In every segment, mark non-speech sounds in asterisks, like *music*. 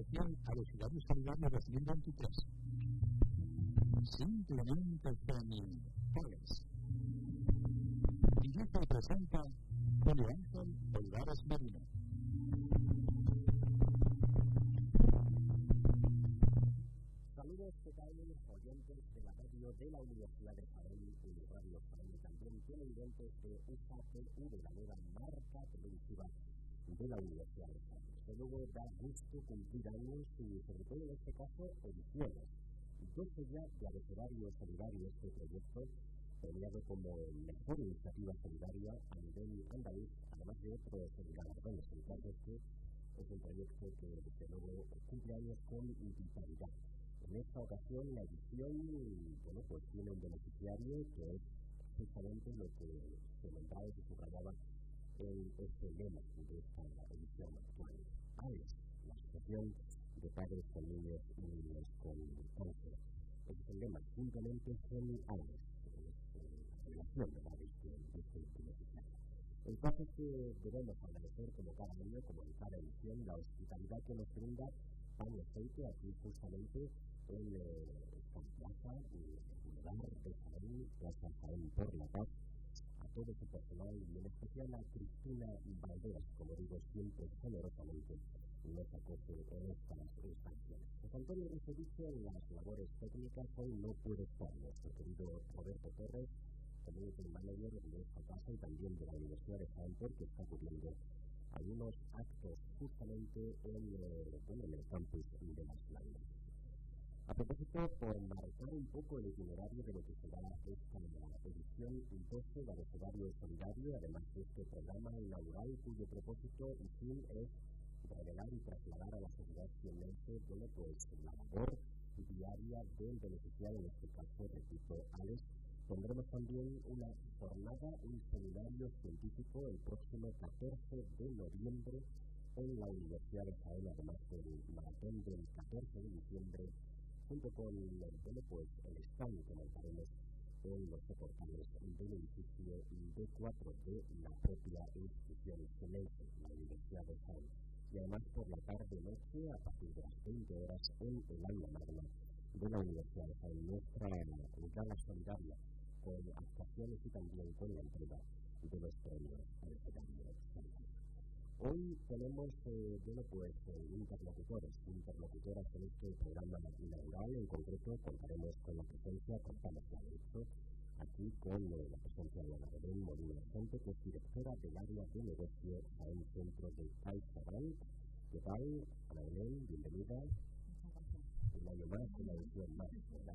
a los ciudadanos solidarios 2023. Simplemente. ¿Cuáles? Dirige y presenta Julio Ángel Olivares Merino. Saludos, tal, oyentes de la radio de la Universidad de Jaén y de Radio Jaén, también televidentes de UJTV, la nueva marca televisiva de la Universidad de Jaén. Luego da gusto cumplir años y sobre todo en este caso ediciones. Doce ya de abecedario solidario este proyecto, premiado como mejor iniciativa solidaria a nivel andaluz, además de otros galardones. El caso es que es un proyecto que desde luego cumple años con vitalidad. En esta ocasión la edición bueno, pues tiene un beneficiario que es justamente lo que se y se subrayaba en este lema de esta edición actual. ALES, la Asociación de Padres con Niños y Niños con Cáncer. Este es el lema, simplemente son ALES, la relación de la de este beneficiario. El caso es que debemos agradecer como cada año, como en cada edición, la hospitalidad que nos brinda Pan Aceite aquí justamente en esta plaza, en el lugar de Jaén, Plaza Jaén por la Paz, su personal y en especial a Cristina Valderas, como digo siempre generosamente, nos acoge en estas estaciones. José Antonio Riceviche en las labores técnicas hoy no puede estar, nuestro querido Roberto Torres, community manager de esta casa y también de la Universidad de Jaén, que está cubriendo algunos actos justamente en, eh, en el campus de las Landas. A propósito, por marcar un poco el itinerario de lo que será esta edición 12 de abecedario solidario, además de este programa inaugural cuyo propósito y fin es revelar y trasladar a la sociedad cienense bueno, pues, la labor diaria del beneficiario, en este caso, repito, Alex. Tendremos también una jornada, un seminario científico el próximo 14 de noviembre en la Universidad de Jaén, además del maratón del 14 de diciembre junto con bueno, pues, el stand que montaremos en los soportales del edificio D4 de la propia institución excelente, la Universidad de Jaén. Y además por la tarde-noche, a partir de las 20 horas, en el aula magna de la Universidad de Jaén, nuestra gala solidaria, con actuaciones y también con la entrega de los premios al. Hoy tenemos, eh, bueno, pues, eh, interlocutores, interlocutoras en este programa inaugural. En concreto, contaremos con la presencia, contamos ya de hecho, aquí con eh, la presencia de Ana Belén Molina Gente, que es directora del área de negocio a un centro de CaixaBank. ¿Qué tal, Ana Belén? Bienvenida. Un año más, una edición más, ¿verdad?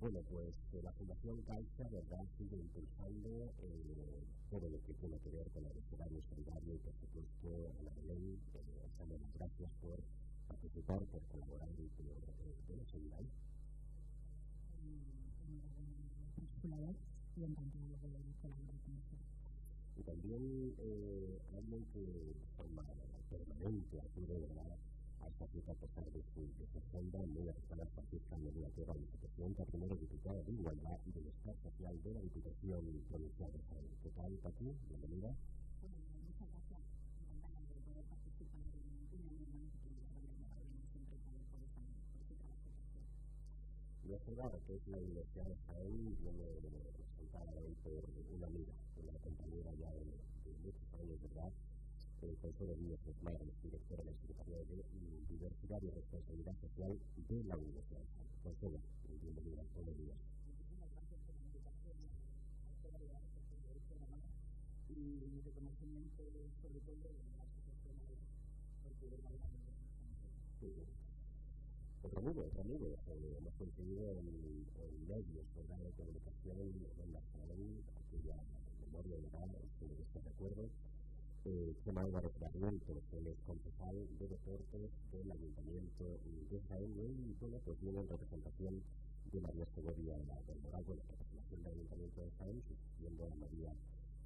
Bueno, pues eh, la Fundación Caixa, ¿verdad?, sigue impulsando eh, todo lo que tiene que ver con el escenario solidario y, por supuesto, la ley. Eh, las gracias por participar, por colaborar y por eh, seguir ahí. y encantado de colaborar con Y también eh, alguien que de forma permanente acude, ¿verdad?, a esta cita a pesar de su, de muy cercana Francisca Medina Tierra, vicepresidenta, primera diputada de Igualdad y Bienestar Social de la Diputación Provincial de Jaén. ¿Qué tal, Pati? Bienvenida. Bueno, muchas gracias. Encantada de poder participar en la que siempre por que es la Universidad de Jaén viene representada hoy por una amiga, una compañera ya de, de muchos años, ¿verdad? El Consejo de Niños Madres, directora de la Secretaría de Diversidad y Responsabilidad Social de la Universidad de. Consejo, bienvenida, buenos días. La la y mi reconocimiento de la asociación porque verdaderamente es Sí. Otro amigo, otro amigo, eh, hemos coincidido en, en medios de comunicación en la Jaén, aquella memoria de verdad, este recuerdo, eh, Chema Álvarez Barrientos, el ex concejal de deportes del Ayuntamiento de Jaén, y bueno, pues viene en representación de María Segovia del Moral, bueno, representación del Ayuntamiento de Jaén, sustituyendo a María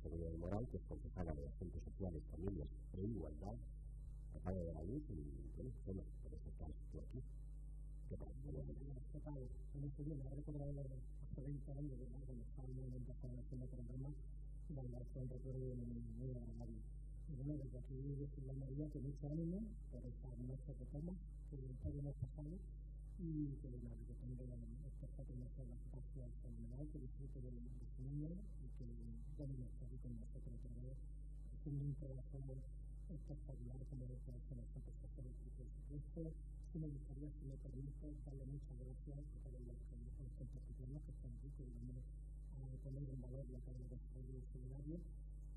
Segovia del Moral, que es concejala de Asuntos Sociales, Familias e Igualdad, acaba de la luz, y bueno, bueno, por eso estás tú aquí. ¿Qué tal? ¿Qué tal? Bueno, estoy bien, he recordado hace 20 años, haciendo programa, y la verdad es que un recuerdo. Bueno, desde aquí decirle a María que mucho ánimo por esta noche que toma, que hemos pasado y que nada, que tenga estos pequeños espacios fenomenal, que disfrute de, de su niño y que bueno, esté aquí con nosotros otra vez, haciendo un trabajo espectacular como lo que hacen hacer el presupuesto. Sí me gustaría, si me permite, darle muchas gracias a todos los que en particular que están aquí, que vamos a poner en valor la de desarrollo solidario.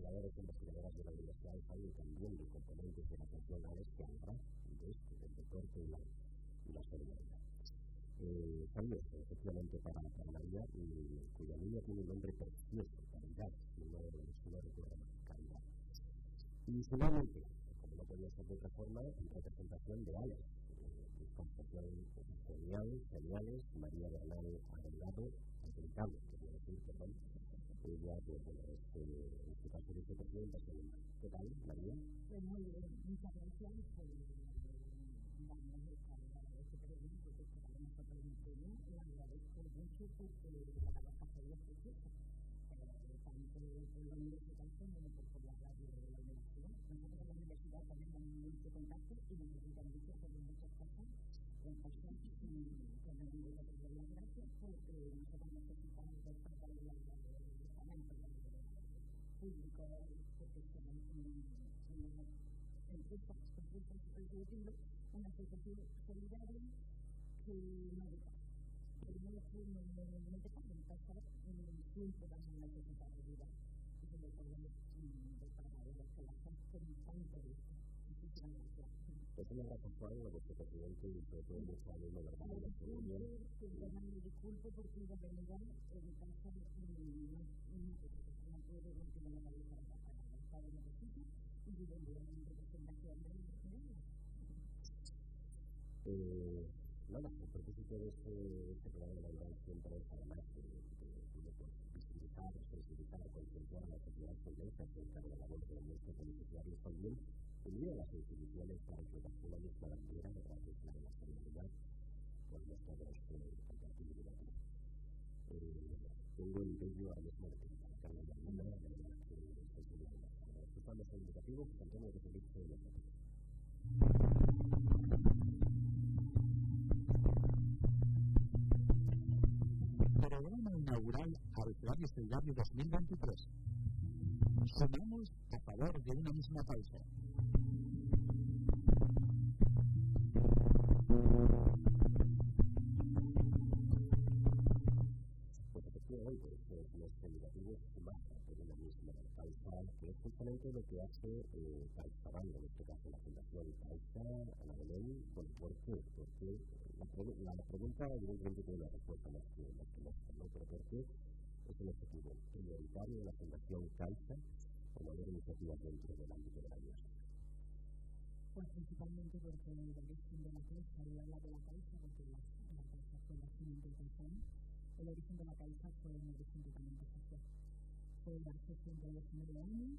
investigadores e de la Universidad también de componentes de la hablará de esto, del deporte y la, la solidaridad eh, para, para María, cuya niña tiene un nombre precioso, Caridad, si no, si no Caridad. Y finalmente, como no podía ser de otra forma, en representación de Alex, conversación genial, geniales, María Bernal decir, perdón, ella, pues, bueno, es, en este caso, vicepresidenta, ¿qué tal? Pues muy bien, muchas gracias por empresa, una asociación solidaria que no pero no es un no te pagan pasar siempre vas a necesitar ayuda y de que las la vuestro presidente y sobre ánimo verdad en la economía me disculpo porque en realidad en casa no puedo continuar la vida para otro sitio de eh, nada, el propósito de este, este programa de la siempre es además de, de, de pues, visibilizar, sensibilizar, concienciar a la sociedad condensa acerca de la labor de nuestros beneficiarios también, unir a las instituciones para que las la bandera de la de la. Eh, tengo el bello Escuchamos el indicativo, Antonio de Felipe de programa inaugural al Plan Solidario 2023. Sumamos a favor de una misma causa. Justamente lo que hace eh, en este caso la Fundación Caixa, la Belén, bueno, ¿por qué? Porque la, la pregunta evidentemente tiene una respuesta más que, más que lógica, ¿no? Pero ¿por qué es el objetivo prioritario de la Fundación Caixa promover iniciativas dentro del ámbito de la universidad? Pues principalmente porque el origen de la Caixa, y habla de la Caixa porque la, la Caixa fue la siguiente canción, el origen de la Caixa fue un origen totalmente social. Fue hace 119 años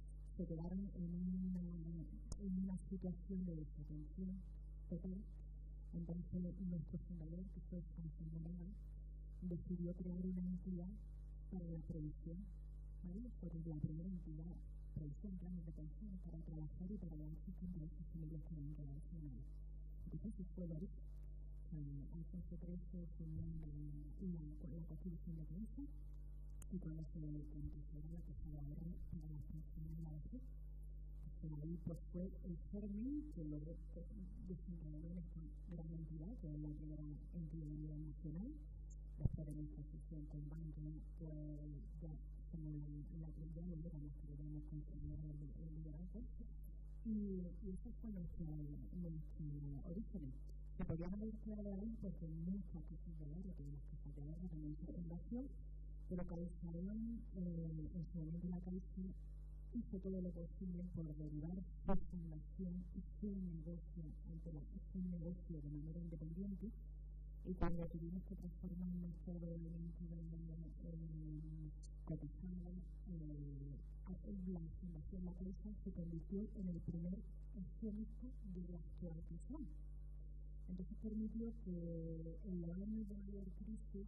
se quedaron en una, en una situación de desatención total. Entonces, nuestro fundador, que fue Ángel Moreno, decidió crear una entidad para la previsión, ¿vale? Por la primera entidad, previsión, planes de pensión para trabajar y para dar asistencia a esas familias que sin nada. Entonces, eso fue el origen. Alfonso XIII fundó la, la, la Constitución de Caixa y se empezó la cosa de ahorro para la vejez, que ahí pues fue el germen que lo desencadenó en esta gran entidad, que es la primera entidad nacional. Después de nuestra con Banco, pues ya como la, no éramos, pero éramos considerar el, liderazgo. Y, y eso fue nuestro, nuestro origen. Se podían haber quedado ahí porque muchas cosas de la que las cosas de se fundación, Caixa eh, en su momento la Caixa hizo todo lo posible por derivar su fundación y su negocio ante la, su negocio de manera independiente y cuando tuvimos que transformar eh, cotizada, eh, la Fundación La Caixa se convirtió en el primer accionista de la actualización. Entonces permitió que en los años de mayor crisis,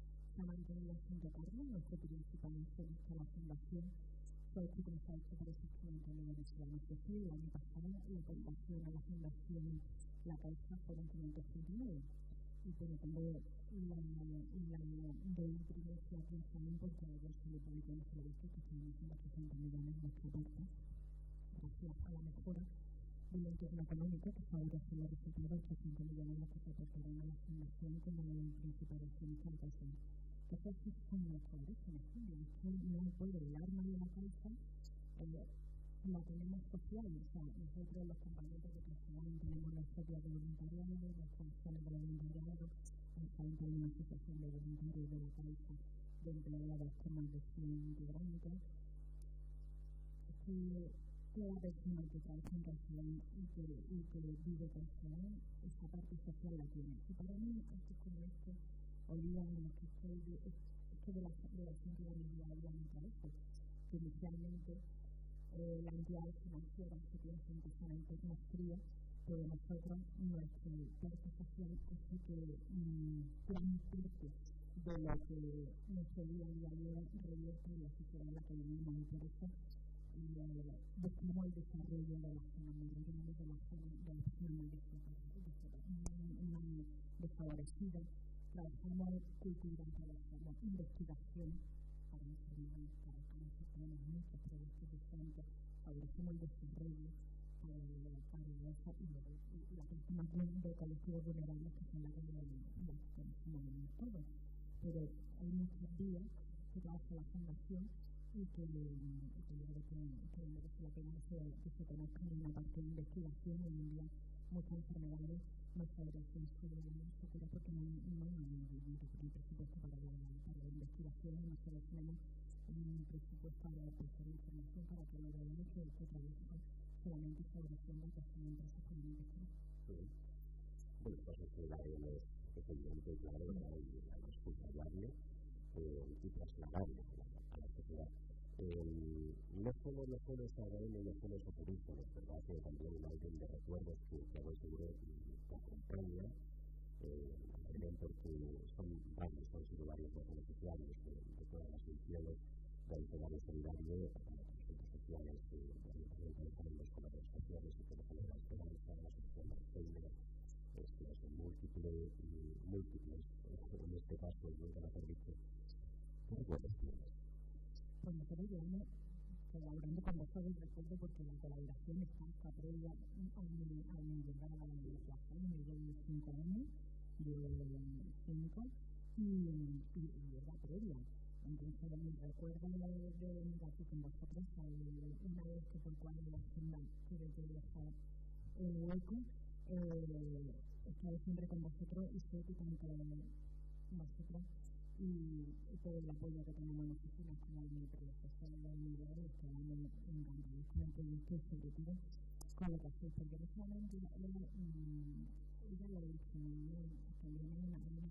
ha mantenido tocarlo. Nuestro principal la fundación, fue el que hecho por esos 500 millones de años sí, el año la a la fundación La Caixa fueron 539 y la, de le publicamos el que estamos en 800 millones de gracias a la mejora del entorno económico que favorece de 800 millones que se aportarán a la fundación como el principal de. Entonces, son nuestros orígenes, ¿sí? no arma de la Caixa eh, la tenemos social, o sea, nosotros los compañeros de tenemos voluntariado, de la Caixa de empleados con más de 100 integrantes, que toda persona que trabaja y que, y que vive Castellán, esa parte la tiene. Como esto, olvida en lo que estoy, es que de la, de la de eso, que inicialmente eh, la entidad que tiene fríos, pero nosotros, nuestra así que mmm, parte de lo que nuestro día a día revierte en la sociedad la eso eh, buscamos el desarrollo de más rurales, de zonas de las zonas más desfavorecidas, trabajamos cultura, trabajamos investigación para enfermedades, para cáncer, tenemos muchos proyectos diferentes, favorecemos el desarrollo para esa y la persona de colectivos vulnerables que son las que todos. Pero hay muchos días que trabaja la fundación y que, merece la pena que, se en una parte de investigación hoy en día enfermedades no favorecen su futuro porque no, no hay ningún presupuesto para la, para la investigación y nosotros tenemos un presupuesto para ofrecer información para que lo veamos que, que trabaja solamente favoreciendo que son empresas investigación. Bueno, pues es, la responsabilidad eh, y a la sociedad. Eh, no solo no ADN, no verdad también un álbum de recuerdos que, que seguro que acompaña, eh, porque son varios, sido varios los beneficiarios de, de todas las ediciones del escenario solidario, las sociales, también trabajamos con las estaciones y con la esperanza, la asociación Alzheimer, este, son múltiples, múltiples, en este caso, nunca mejor dicho, ¿qué recuerdos tienes? pues nosotros llevamos colaborando con vosotros, recuerdo porque la colaboración está hasta previa a mi, llegada a la legislación, me llevo cinco años, de cinco, y, y, y previa. Entonces, recuerdo de, venir aquí con vosotros, una vez que por cual la agenda tuve que dejar el hueco, eh, estaba siempre con vosotros y sé que tanto vosotros y, todo el apoyo que tenemos en oficinas como el predecesor de la que hacéis, porque no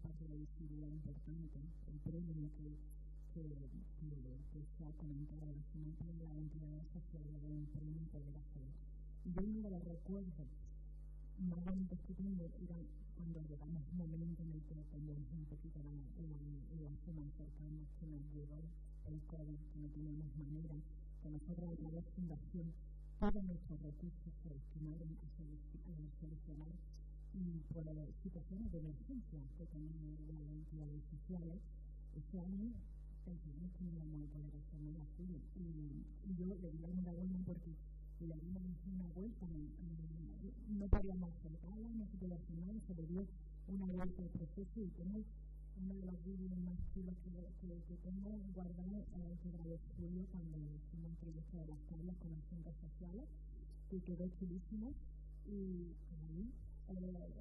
parte de visibilidad importante, premio que, se ha comentado, la semana de la entidad de premio poder hacer yo uno de los recuerdos más bonitos que cuando llegamos un momento un poquito la, la, la que nos llegó el COVID, que no teníamos manera, que nosotros a de fundación todos nuestros recursos se destinaron y por situaciones de emergencia que las entidades sociales. Año pensamos que no poder hacer nada así y, yo le di la enhorabuena porque le dimos una vuelta, no podíamos acercarla, no se podía nada, se le dio una vuelta al proceso y tenemos uno de los vídeos más chulos que, que, que tengo guardado es el de julio cuando hicimos un proyecto de las tablas con las juntas sociales que quedó chulísimo. Y ahí eh,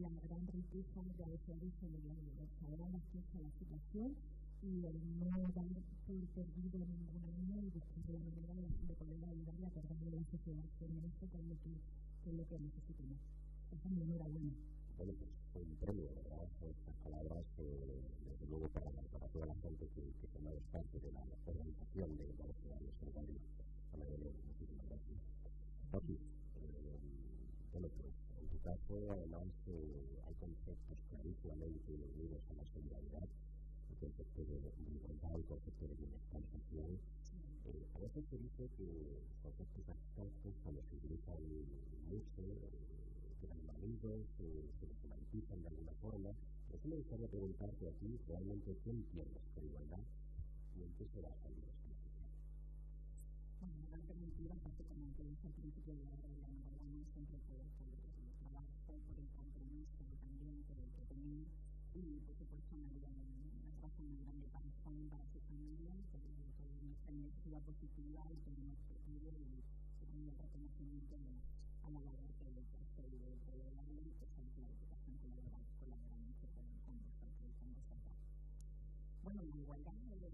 la gran riqueza de la sobre los sabemos que es la situación. Y el no dar por perdido ningún año y buscar la manera de, de poder ayudar la sociedad merece con lo que, con lo que necesitamos. Esa es mi enhorabuena. Bueno, pues fue un premio, ¿verdad? Estas palabras, eh, desde luego, para, para toda la gente que, que toma parte de la organización de la ciudadanos en Guadalajara. A mayoría, muchísimas gracias. Aquí, eh, bueno, pues en tu caso, además, eh, hay conceptos clarísimamente unidos a la solidaridad el concepto de igualdad, el concepto de bienestar social. A veces se dice que conceptos abstractos cuando se utilizan mucho quedan validos, se, se deshumanizan de alguna forma. Pero sí me gustaría preguntarte a ti realmente qué entiendes por igualdad y en qué se basa el bienestar social. Bueno, la alternativa, básicamente, es el principio de la igualdad, no siempre por el trabajo, por el compromiso también que, que tenemos y, por supuesto, una vida cosa muy grande para Juan para su familia, por, eh, la posibilidad de tener secondo me fatto molto bene alla lavoro che è stato il collegamento sempre sempre lavorare con la veramente con con bastante con bastante bueno la igualdad donde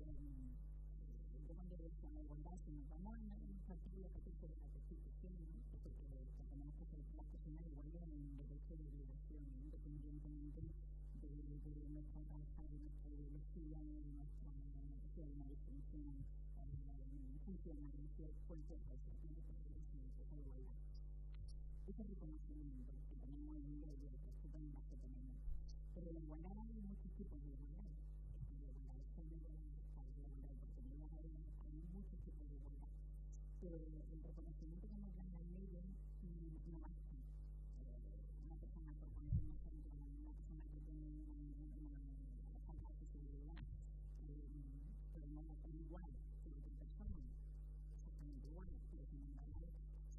la igualdad se nos vamos a en un artículo que dice de la constitución ¿no? porque tenemos que pensar que es una igualdad en un derecho de liberación independientemente de, de nuestra raza de nuestra ideología de nuestra de una distinción funcional, si hay fuentes de tiene que ser esa igualdad. Ese reconocimiento que tenemos en medio de oportunidades que tenemos. Pero la igualdad hay muchos tipos de igualdad. La igualdad de género, la igualdad de oportunidades, hay muchos tipos de igualdad. Pero el reconocimiento que nos dan las leyes no basta.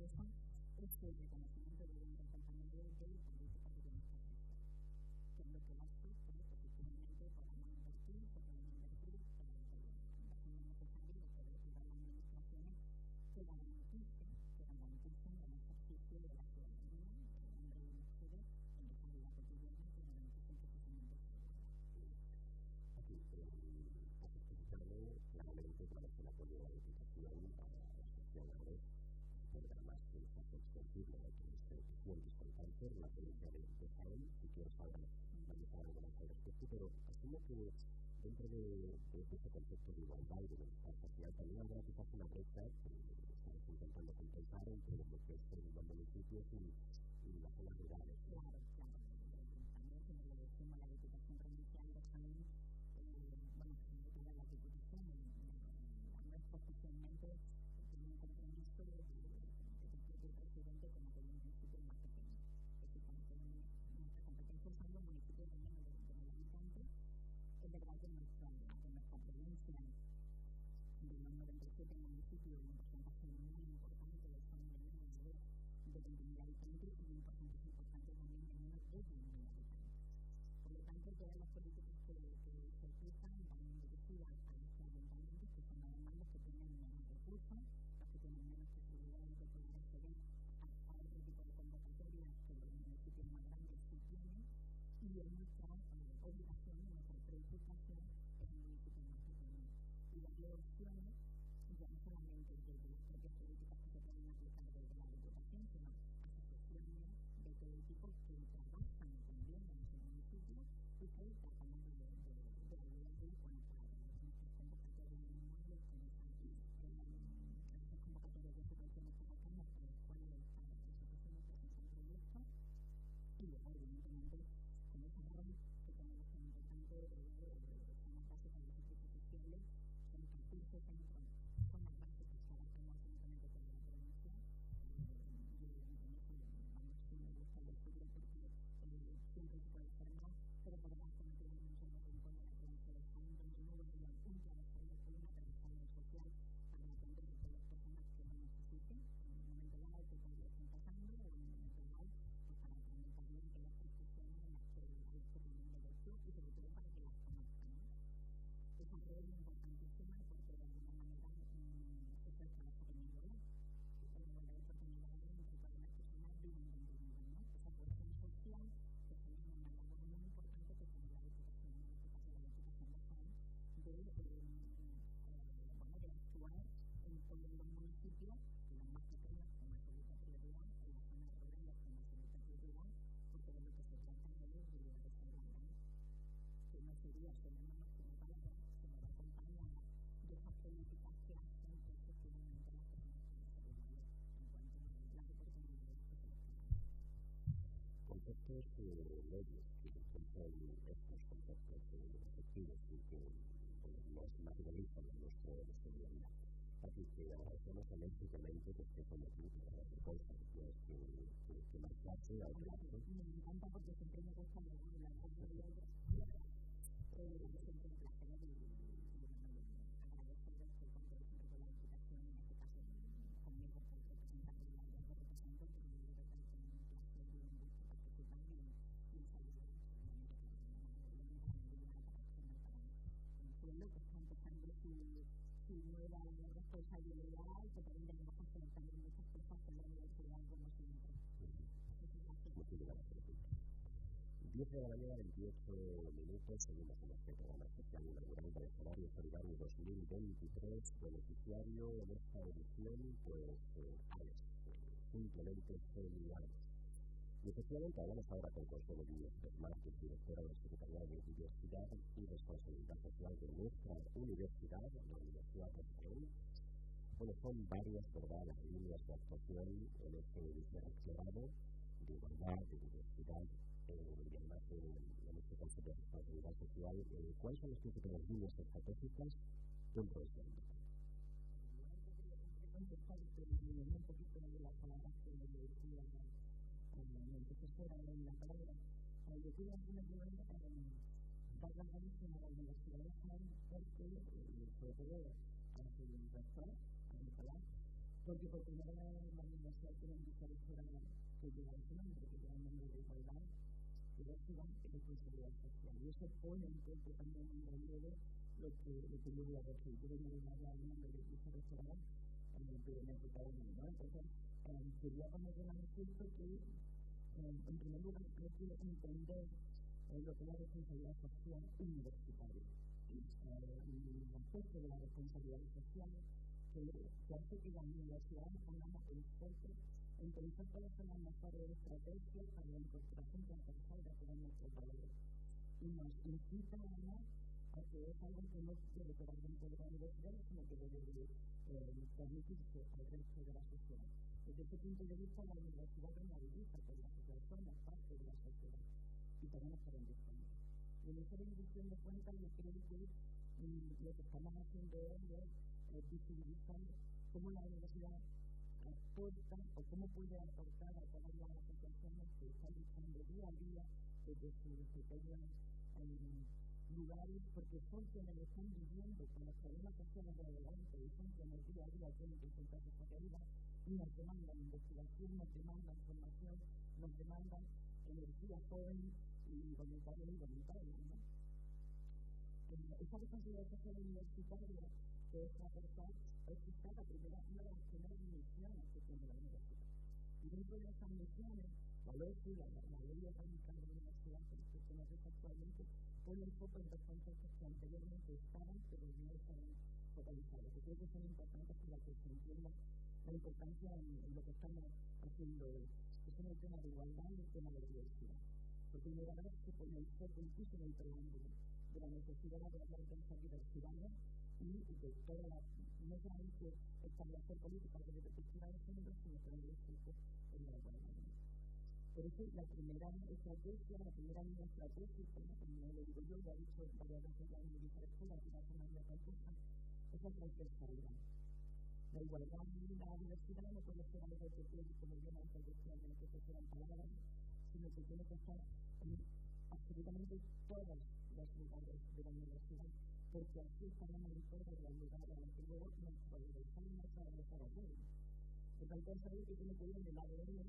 utilizan yang conocimiento de un acompañamiento de conocer la crónica de, Jaén y quiero saber analizar algo respecto, pero asumo que dentro de, de, ese concepto de igualdad y de bienestar social también habrá quizás una brecha eh, que estamos intentando compensar entre lo que son los municipios y, y las zonas rurales. ¿no? necesario un porcentaje muy importante de España en el nivel de continuidad vigente de de leyes que sustentan estos conceptos efectivos y que nos materializan en nuestro día. Así que agradecemos que como tú, que consta, pues, que, que, que marchaste al plazo. Me encanta porque siempre me gusta la y nueva responsabilidad y que que muchas cosas la universidad como siempre. De la mañana, 28 minutos, seguimos este programa especial del Salario Solidario 2023. Beneficiario en esta edición, pues, eh, Alex. Eh, simplemente este genial. Y efectivamente hablamos ahora con Consuelo Díaz Guzmán, que es directora de la Secretaría de Diversidad y Responsabilidad Social de nuestra universidad, la Universidad de Israel. Bueno, son varias ¿verdad? las líneas de actuación en este vicerrectorado de igualdad, de diversidad eh, y además de, en este concepto de responsabilidad social. Eh, ¿Cuáles son las principales líneas estratégicas dentro de este ámbito? un poquito de las palabras que decía y entonces era en la palabra. Cuando yo tuve alguna reunión con Carlos la Universidad de porque a a porque por primera vez la universidad tiene un profesor que nombre, que el nombre de igualdad, social. Y eso pone en cuenta lo lo que yo voy a decir. Yo voy a hablar del nombre de en el eh, que me he. Entonces, que en primer lugar, hay que entender lo que es la responsabilidad social universitaria. Un aspecto de la responsabilidad social que, hace que las universidades pongamos el foco en pensar cuáles son las mejores estrategias para la incorporación transversal de nuestros valores. Y nos incita además a que es algo que no debe quedar dentro de la universidad, sino que debe de, transmitirse al resto de la sociedad. Desde ese punto de vista, la universidad rentabiliza que la sociedad forma parte de la sociedad y también está rendición. Y en esa rendición de cuentas, yo creo que lo que estamos haciendo hoy es eh, visibilizar cómo la universidad aporta o cómo puede aportar a todas las asociaciones que están luchando día a día desde sus pequeños eh, lugares, porque son quienes están viviendo con los problemas sociales de adelante y son quienes día a día tienen que enfrentar esta realidad nos demandan investigación, nos demandan formación, nos demandan energía joven y voluntarios y voluntarios. ¿no? Eh, esta responsabilidad universitaria que es transversal es quizá la primera, una de las primeras misiones que tiene la universidad. Y dentro de esas misiones, la ley, la, la ley orgánica de la universidad que se conoce actualmente, pone un foco en dos conceptos que anteriormente estaban, pero no estaban focalizados, que creo que son importantes para que se entienda la importancia en, lo que estamos haciendo hoy, que el tema de igualdad y el tema de diversidad. Por primera vez se pone el foco de la necesidad de de diversidad y de toda la, no solamente establecer políticas de de género, sino también el foco la. Por eso la primera estrategia, la primera línea estratégica, como lo digo yo, lo dicho varias veces la de Escuela, que va a ser una línea estratégica, es la transversalidad. La igualdad y la diversidad no puede ser algo que tiene, como yo antes decía, que se quedan palabras, sino que tiene que estar en absolutamente todos los lugares de la universidad, porque así estamos en el todo de la lugar a la que luego nos progresamos para desarrollar. Por tanto, es algo que tiene que ir en el ADN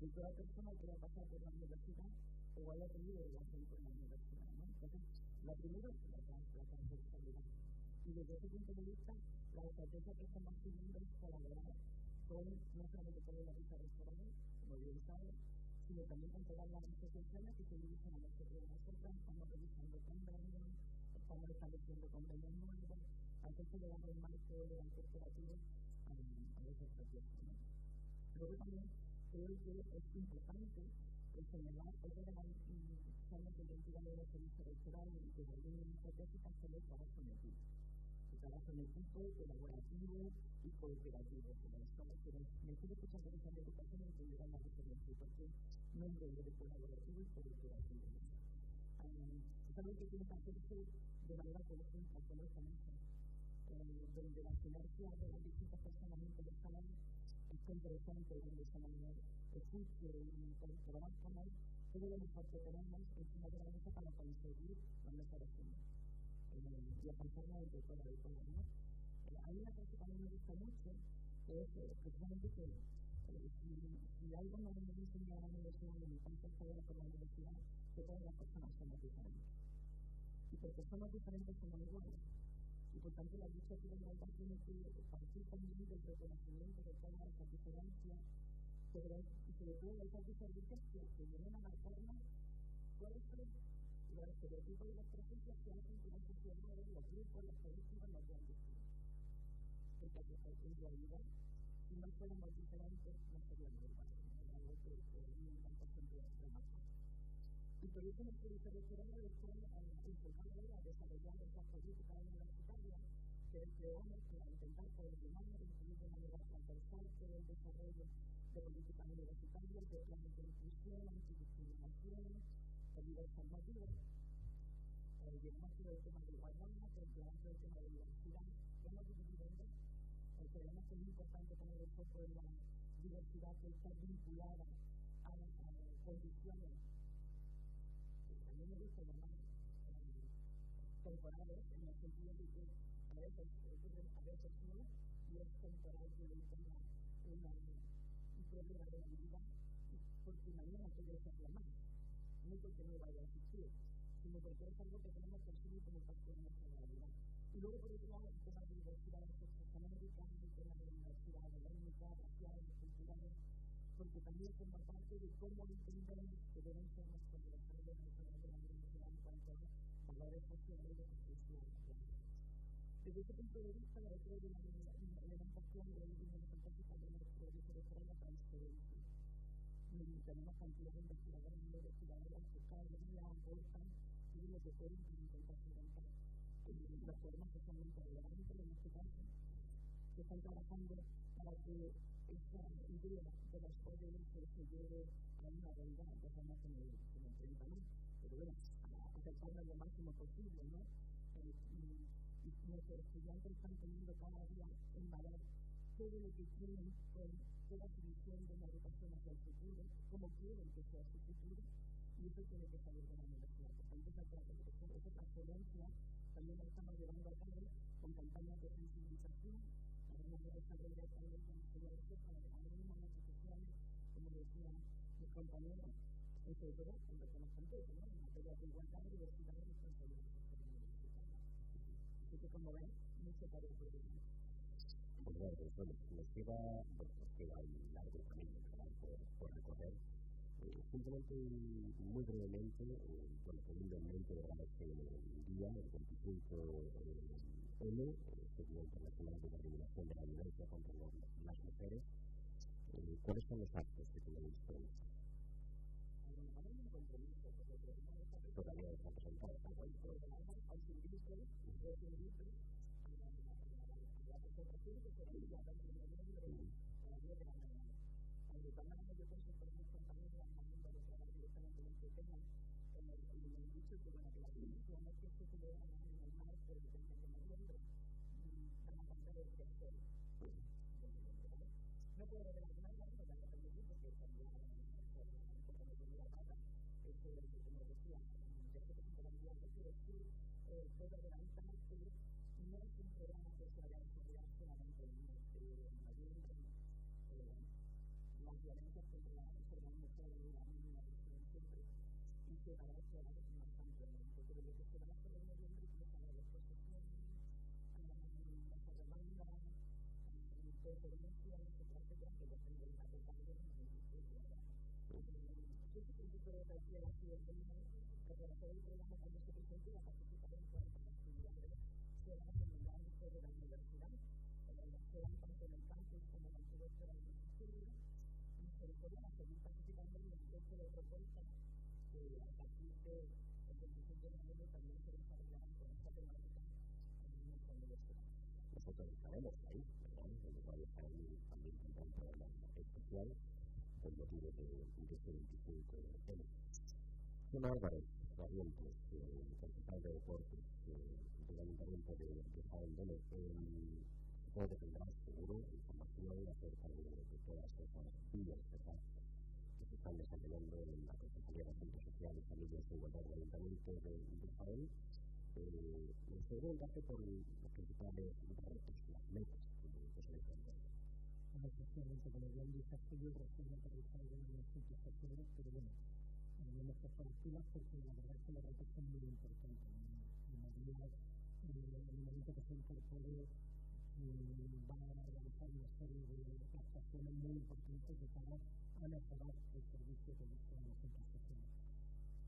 de toda persona que va a pasar por la universidad o haya tenido relación con la universidad. ¿no? Entonces, la primera es la, la transversalidad. Y desde ese punto de vista, la estrategia que estamos siguiendo es colaborar con, no solamente con la visa restaurante, como bien saben, sino también con todas las asociaciones que se dirigen a nosotros. Nosotros estamos realizando convenios, estamos estableciendo convenios nuevos, antes de dar el marco del corporativo a, a esa estrategia. ¿no? Luego también creo que es importante señalar otra de las formas de identidad de la servicio electoral y de la línea estratégica es trabajo en equipo. El trabajo en equipo, colaborativo y cooperativo. Pero me quiero escuchar de esa educación y entenderán la diferencia, porque no es de colaborativo y cooperativo. Es algo que tiene que hacerse de manera conjunta, con esta mesa, donde la sinergia de las distintas personas interesadas es interesante, donde se escuche y conozcan todo lo mejor que tenemos de la mesa para conseguir la mejor fines alcanzarla entre todas y todas. ¿no? hay una cosa que a mí me gusta mucho, que es precisamente que si, algo no me enseña a la universidad me encanta saber por la universidad, que todas las personas somos diferentes. Y porque somos diferentes somos iguales. Y por tanto la lucha por la igualdad tiene que partir también del reconocimiento de todas las diferencias, pero sobre todo de esas diferencias que, que vienen a marcarnos cuáles son los estereotipos y las prejuicios que hacen que las sociedades, los grupos, las políticas nos vean distintos. Porque en realidad, si no fuéramos diferentes, no seríamos iguales. Es algo que me encanta siempre remarcar. Y por eso nuestro vicerrectorado está enfocado a desarrollar esas políticas universitarias que creamos para intentar coordinar e incluir de manera transversal todo el desarrollo de políticas universitarias, de planes de inclusión, antidiscriminación, de diversos motivos. Eh, llevamos todo el tema de igualdad, llevamos todo el tema de diversidad, hemos dividido en dos. Eh, creemos que es importante poner el foco en la diversidad que está vinculada a las condiciones me gusta llamar eh, temporales en el sentido de que a veces ocurren, a veces no, y es temporal que tenga una, un problema de vida porque mañana puede ser la más, no porque no vaya a existir, sino porque es algo que tenemos que asumir como parte de nuestra realidad. Y luego, por otro lado, el tema de diversidades socioeconómicas, el tema de diversidad culturales, porque también forma parte de cómo entendemos que deben ser nuestros desarrollos de la universidad en cuanto a valores sociales y culturales. Desde ese punto de vista, la elementación de fantástica de la transferencia. Tenemos de investigadores y investigadoras que cada día aportan lo que pueden para intentar solventar los problemas socialmente relevantes en este caso, que están trabajando para que esta idea de las órdenes se lleve a una realidad, empezamos en el, en el 30 pero bueno, acercarnos lo máximo posible, ¿no? y nuestros estudiantes están teniendo cada día en valor todo lo que tienen con toda su visión de la educación hacia el futuro, cómo quieren que sea su futuro, y eso tiene que salir de la Por tanto, esa transferencia también estamos llevando a cabo con campañas de sensibilización, además de desarrollar también con para que también instituciones, como decía mi compañero, en sobre todo lo que nos ¿no? en materia de igualdad, diversidad y responsabilidad. Así que, como ven, mucho para el pues bueno, pues bueno, nos queda, bueno, nos queda un largo camino por recorrer. Eh, simplemente muy brevemente, eh, bueno, teniendo en mente el día, el 25 eh, N, este Día Internacional de la Eliminación de la Violencia contra las Mujeres, eh, ¿cuáles son los actos que? Todavía concentración en este dicho que que celebra en el marco del 30 de noviembre, van a cantar el. No puedo nada, no la porque la que que no es un programa que este. Eh, la que va partir del 25 de noviembre también se desarrollarán con esta temática en nuestra universidad. Nosotros estaremos ahí, ¿verdad? Nosotros vamos a estar también con un programa especial por motivo de, de este 25 de noviembre. Son Álvarez, Barrientos, eh, concejal de deportes, eh, del Ayuntamiento de, de Jaén eh, tendrás seguro información acerca de, de todas que están desarrollando en de Asuntos Sociales, Familias e Igualdad del Ayuntamiento de, de Jaén. Eh, preguntarte por los principales retos, las metas que se. Bueno, efectivamente, como ya dice, estoy recién aterrizado en los sociales, pero bueno, no me porque la verdad es que los retos son muy importantes. En María en el momento que se incorpore a realizar una serie de actuaciones muy importantes de cara a mejorar el servicio que centros sociales.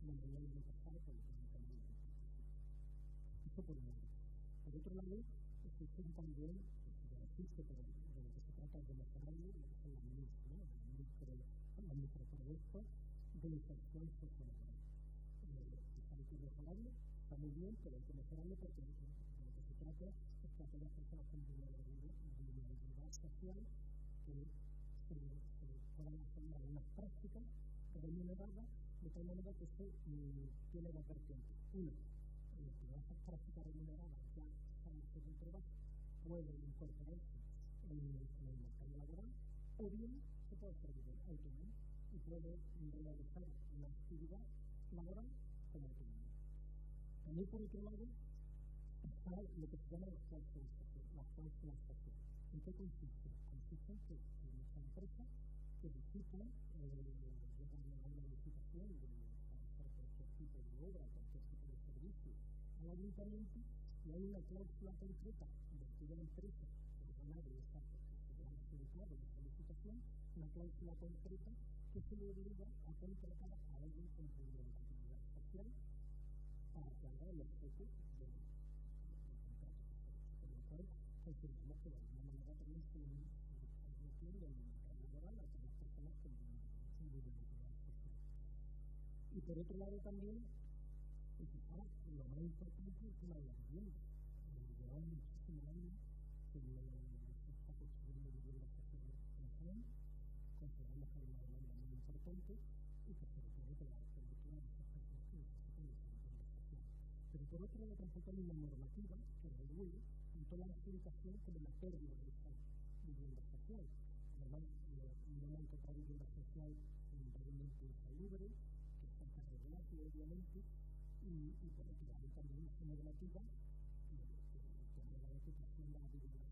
la por el de Eso por un lado. Por otro lado, existen también, pero de lo que se trata de que las MIS, ¿no? los microproyectos de inserción sociolaboral. Eh, hay que mejorarlo, está muy bien, pero hay que mejorarlo porque de lo que se trata es que aquellas personas con vulnerabilidad social que se, se puedan hacer algunas prácticas remuneradas de tal manera que se mm, tiene dos vertientes. Uno, eh, que esas prácticas remuneradas ya están haciendo un trabajo, pueden incorporarse en, en el mercado laboral, o bien se puede hacer autónomo y puede realizar una actividad laboral como autónomo. También por otro lado está lo que se llama la cláusula social. ¿En qué consiste? Consiste en que en esta empresa se licita, eh, de, para cualquier tipo de obra, cualquier tipo de servicio al ayuntamiento y hay una cláusula concreta de que la empresa esa, se llama adjudicado licitación, una cláusula concreta que se le obliga a contratar a alguien con vulnerabilidad social para haga el objeto del contrato. Por lo cual, consideramos que de alguna manera también se por otro lado también, quizás lo más importante es la de vivienda. Llevamos muchísimos años que está construyendo social en Jaén, consideramos que una demanda muy y la de de. Pero por otro lado tampoco hay normativa que regule tanto la adjudicación como la pérdida de esa vivienda social. Además, no vivienda social en un está carregado, obviamente, y, y por otro lado también normativa que me ocupación de la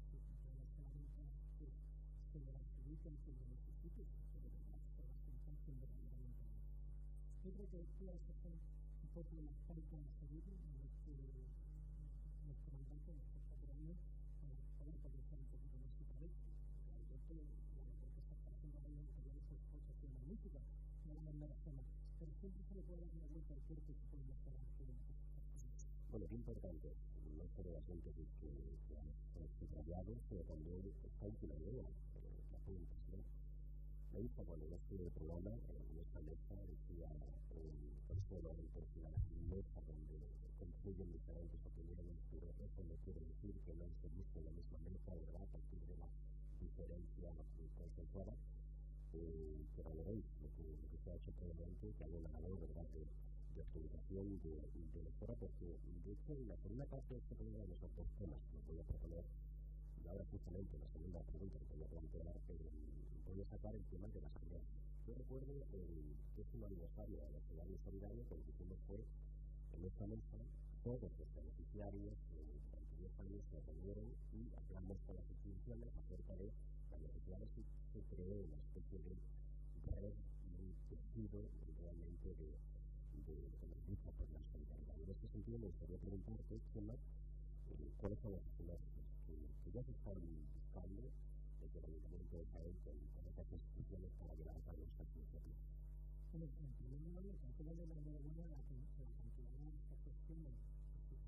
no solamente es que se que que además se las verdaderamente. Yo creo que un poco las Bueno, qué importante, no solo la gente que, que, que pero también esta última idea, eh, la publicación. Me gusta cuando en este programa, en esta mesa, decía un en Portugal, mesa la misma ¿verdad? De la. Eh, se ha hecho previamente, que hay una labor, ¿verdad? De, de actualización de, de la porque de hecho en la segunda parte de este programa de dos temas que voy a proponer, y ahora justamente la segunda pregunta que voy a plantear, eh, voy a sacar el tema de las alianzas. Yo recuerdo eh, es un aniversario de la Ciudad Solidaria que lo que hicimos fue en esta mesa todos los beneficiarios eh, durante 10 años se reunieron y hablamos con las instituciones acerca de la necesidad de que se cree una especie de red tejido realmente de de, de la lucha por la solidaridad. En este sentido, me gustaría preguntarte, Chema, eh, cuáles son las sinergias que, que ya se están buscando desde el Ayuntamiento de Jaén con, con estas instituciones para llevar a cabo estas iniciativas. Bueno, en primer lugar, hay que darle la enhorabuena a la de que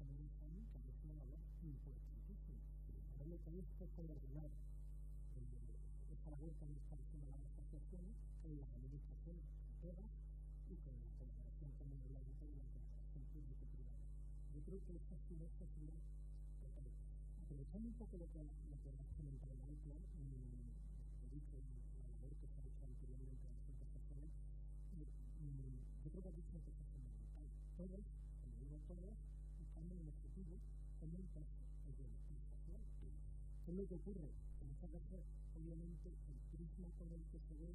que hecho una labor importantísima. Ahora es coordinar esta labor que haciendo las asociaciones con administraciones todas y con la colaboración también de la la colaboración público-privada. Yo creo que esta sinergia sería total. Aprovechando un poco lo que, lo que has comentado antes, he dicho la labor que se ha hecho anteriormente en asociaciones, yo creo que aquí es una cosa fundamental. Todos, como digo todos, buscando un objetivo común es el bienestar social. ¿Qué es lo que ocurre? Que muchas veces, obviamente, el prisma con el que se ve,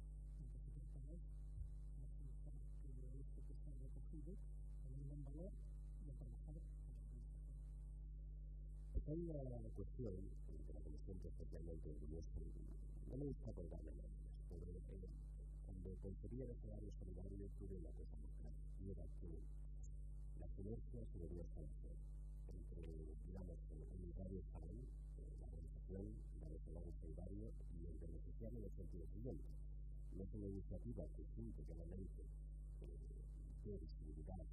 hay una cuestión la que me siento especialmente orgulloso, no me gusta contarme nada, pero cuando conseguí el salario solidario tuve una cosa muy clara, y era que la sinergia se debería establecer entre, digamos, el salón, eh, la organización, la salario solidario y el beneficiario en el sentido siguiente. No es una iniciativa que simplemente eh, de visibilidad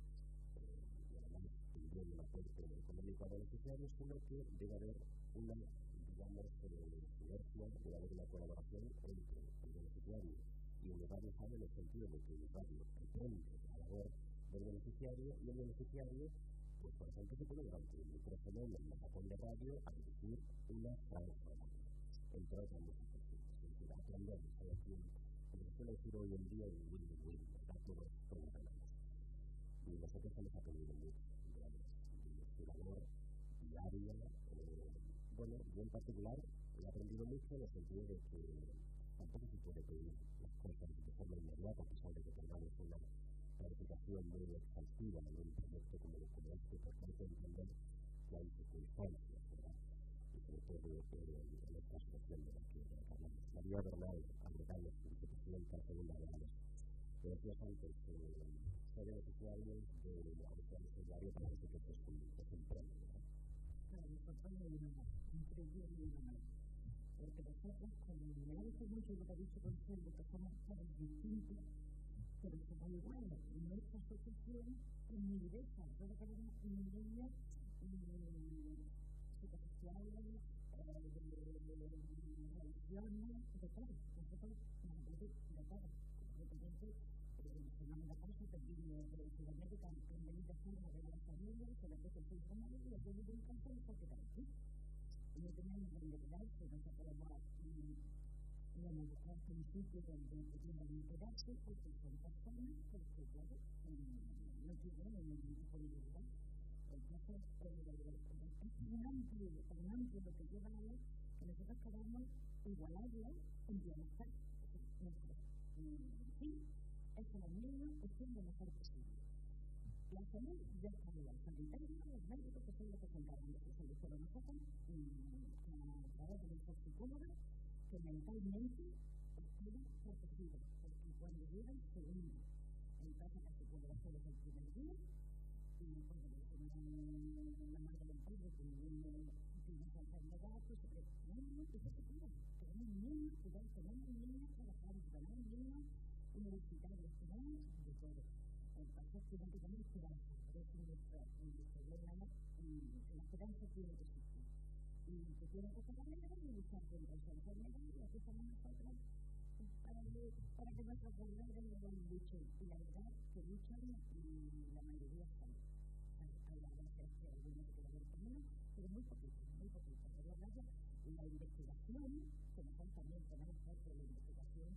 aporte económico sino que debe haber una, digamos, sinergia, debe haber una colaboración entre el beneficiario y el en el sentido de que el usuario aprende la labor del beneficiario y el beneficiario pues por ejemplo se puede durante un micrófono en el megafón de radio a dirigir una franja entre otras muchas cosas es decir, aprender, es decir, se suele decir hoy en día un win-win. Todos, todos ganamos y nosotros hemos aprendido diaria. Eh, bueno, yo en particular he aprendido mucho en el sentido de que tampoco se puede pedir las cosas de forma inmediata, a pesar de que tengamos una muy exhaustiva en un proyecto como, como este, porque hay que entender que hay en de la que de decías antes, eh, de la para Una manera, increíble manera. Porque nosotros, como me gusta mucho lo que ha dicho Consuelo, que somos todos distintos, pero somos iguales. Nuestra asociación es muy diversa. Nosotros tenemos un niño psicosociales, de religiones, de todo. Nosotros mencionamos la casa pequeño de Sudamérica, en Benita Silva de la familia, se la puso el con él y después de un caso y se quedó aquí. Y no tenemos donde quedarse, no se podemos bueno, al principio donde tienen que porque son personas que, claro, no ningún tipo de tan amplio, amplio a es que los niños estén lo mejor posible. La salud ya está bien, los los médicos que son los que se encargan de su salud, pero nosotros, a través de nuestra psicóloga, que mentalmente estén protegidos, porque cuando llegan se unen. Entonces, la psicóloga solo es el primer día, y cuando le la madre del padre que el niño tiene esa enfermedad, pues no, no, no, que se cuida, tenemos niños, cuidado, tenemos niños trabajando, tenemos niños universitarios, tenemos de todo. Entonces que tener esperanza, por eso nuestro, lema, la esperanza tiene que. Y que que de luchar contra esa enfermedad, y nosotros para, para que gobiernos luchen. Y la verdad que luchan y la mayoría están. Hay que algunos que lo ven pero muy muy la investigación, que nosotros también parte de la investigación,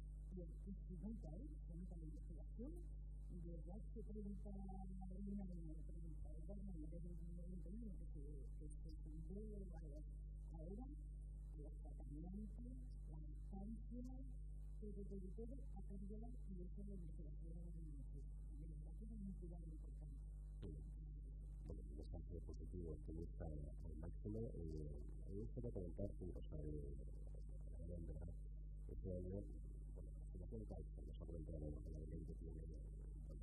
y el ahí, se nota la investigación, y desde hace 30 años, 32 años, desde el 91 que se, que se fundó ahora, los tratamientos, la distancia, todo, todo, todo, y la investigación de la investigación es optimista al máximo. Eh, me gustaría comentar una cosa de la verdad. Este Ha comentado la ley que tiene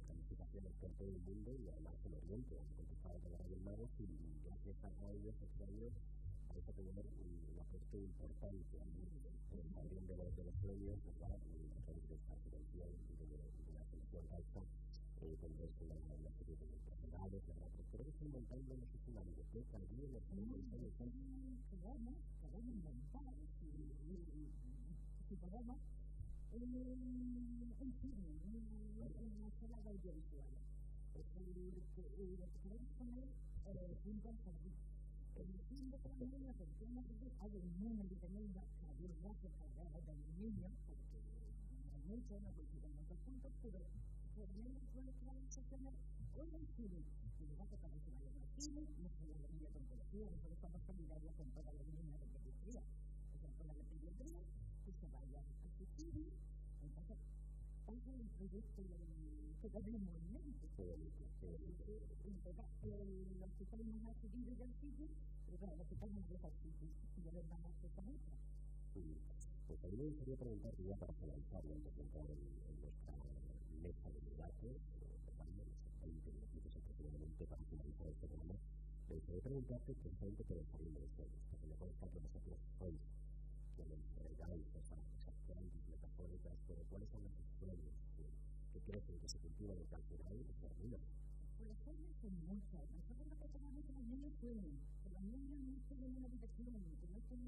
calificaciones por todo el mundo y además en Oriente, han contestado con la Reyes Magos y gracias a ellos este año vais a tener un aporte importante en el jardín de los, de los premios, ¿verdad? De esta de, la Fundación Caixa, eh, tendréis una, una serie de ¿verdad? Creo que están montando, no sé si una biblioteca allí en los premios. Podemos, podemos montar, si podemos, un, cine, una un el proyecto que en mente. El hospital más accesible del sitio, pero claro, el hospital más lejos del sitio, y ya les dan acceso a otra. Pues a mí me gustaría preguntarte ya para finalizar y antes de entrar en, nuestra mesa de debate, hay 20 minutitos aproximadamente para finalizar este programa, me gustaría preguntarte precisamente por el jardín de los sueños, porque me consta que vosotros sois quienes regáis esas, plantas metafóricas, pero ¿cuáles son esos sueños que, crecen, que se cultivan que al final se terminan? Pues sueños son muchas. Nosotros lo que tenemos los niños sueños, que los niños no estén en una habitación, que no estén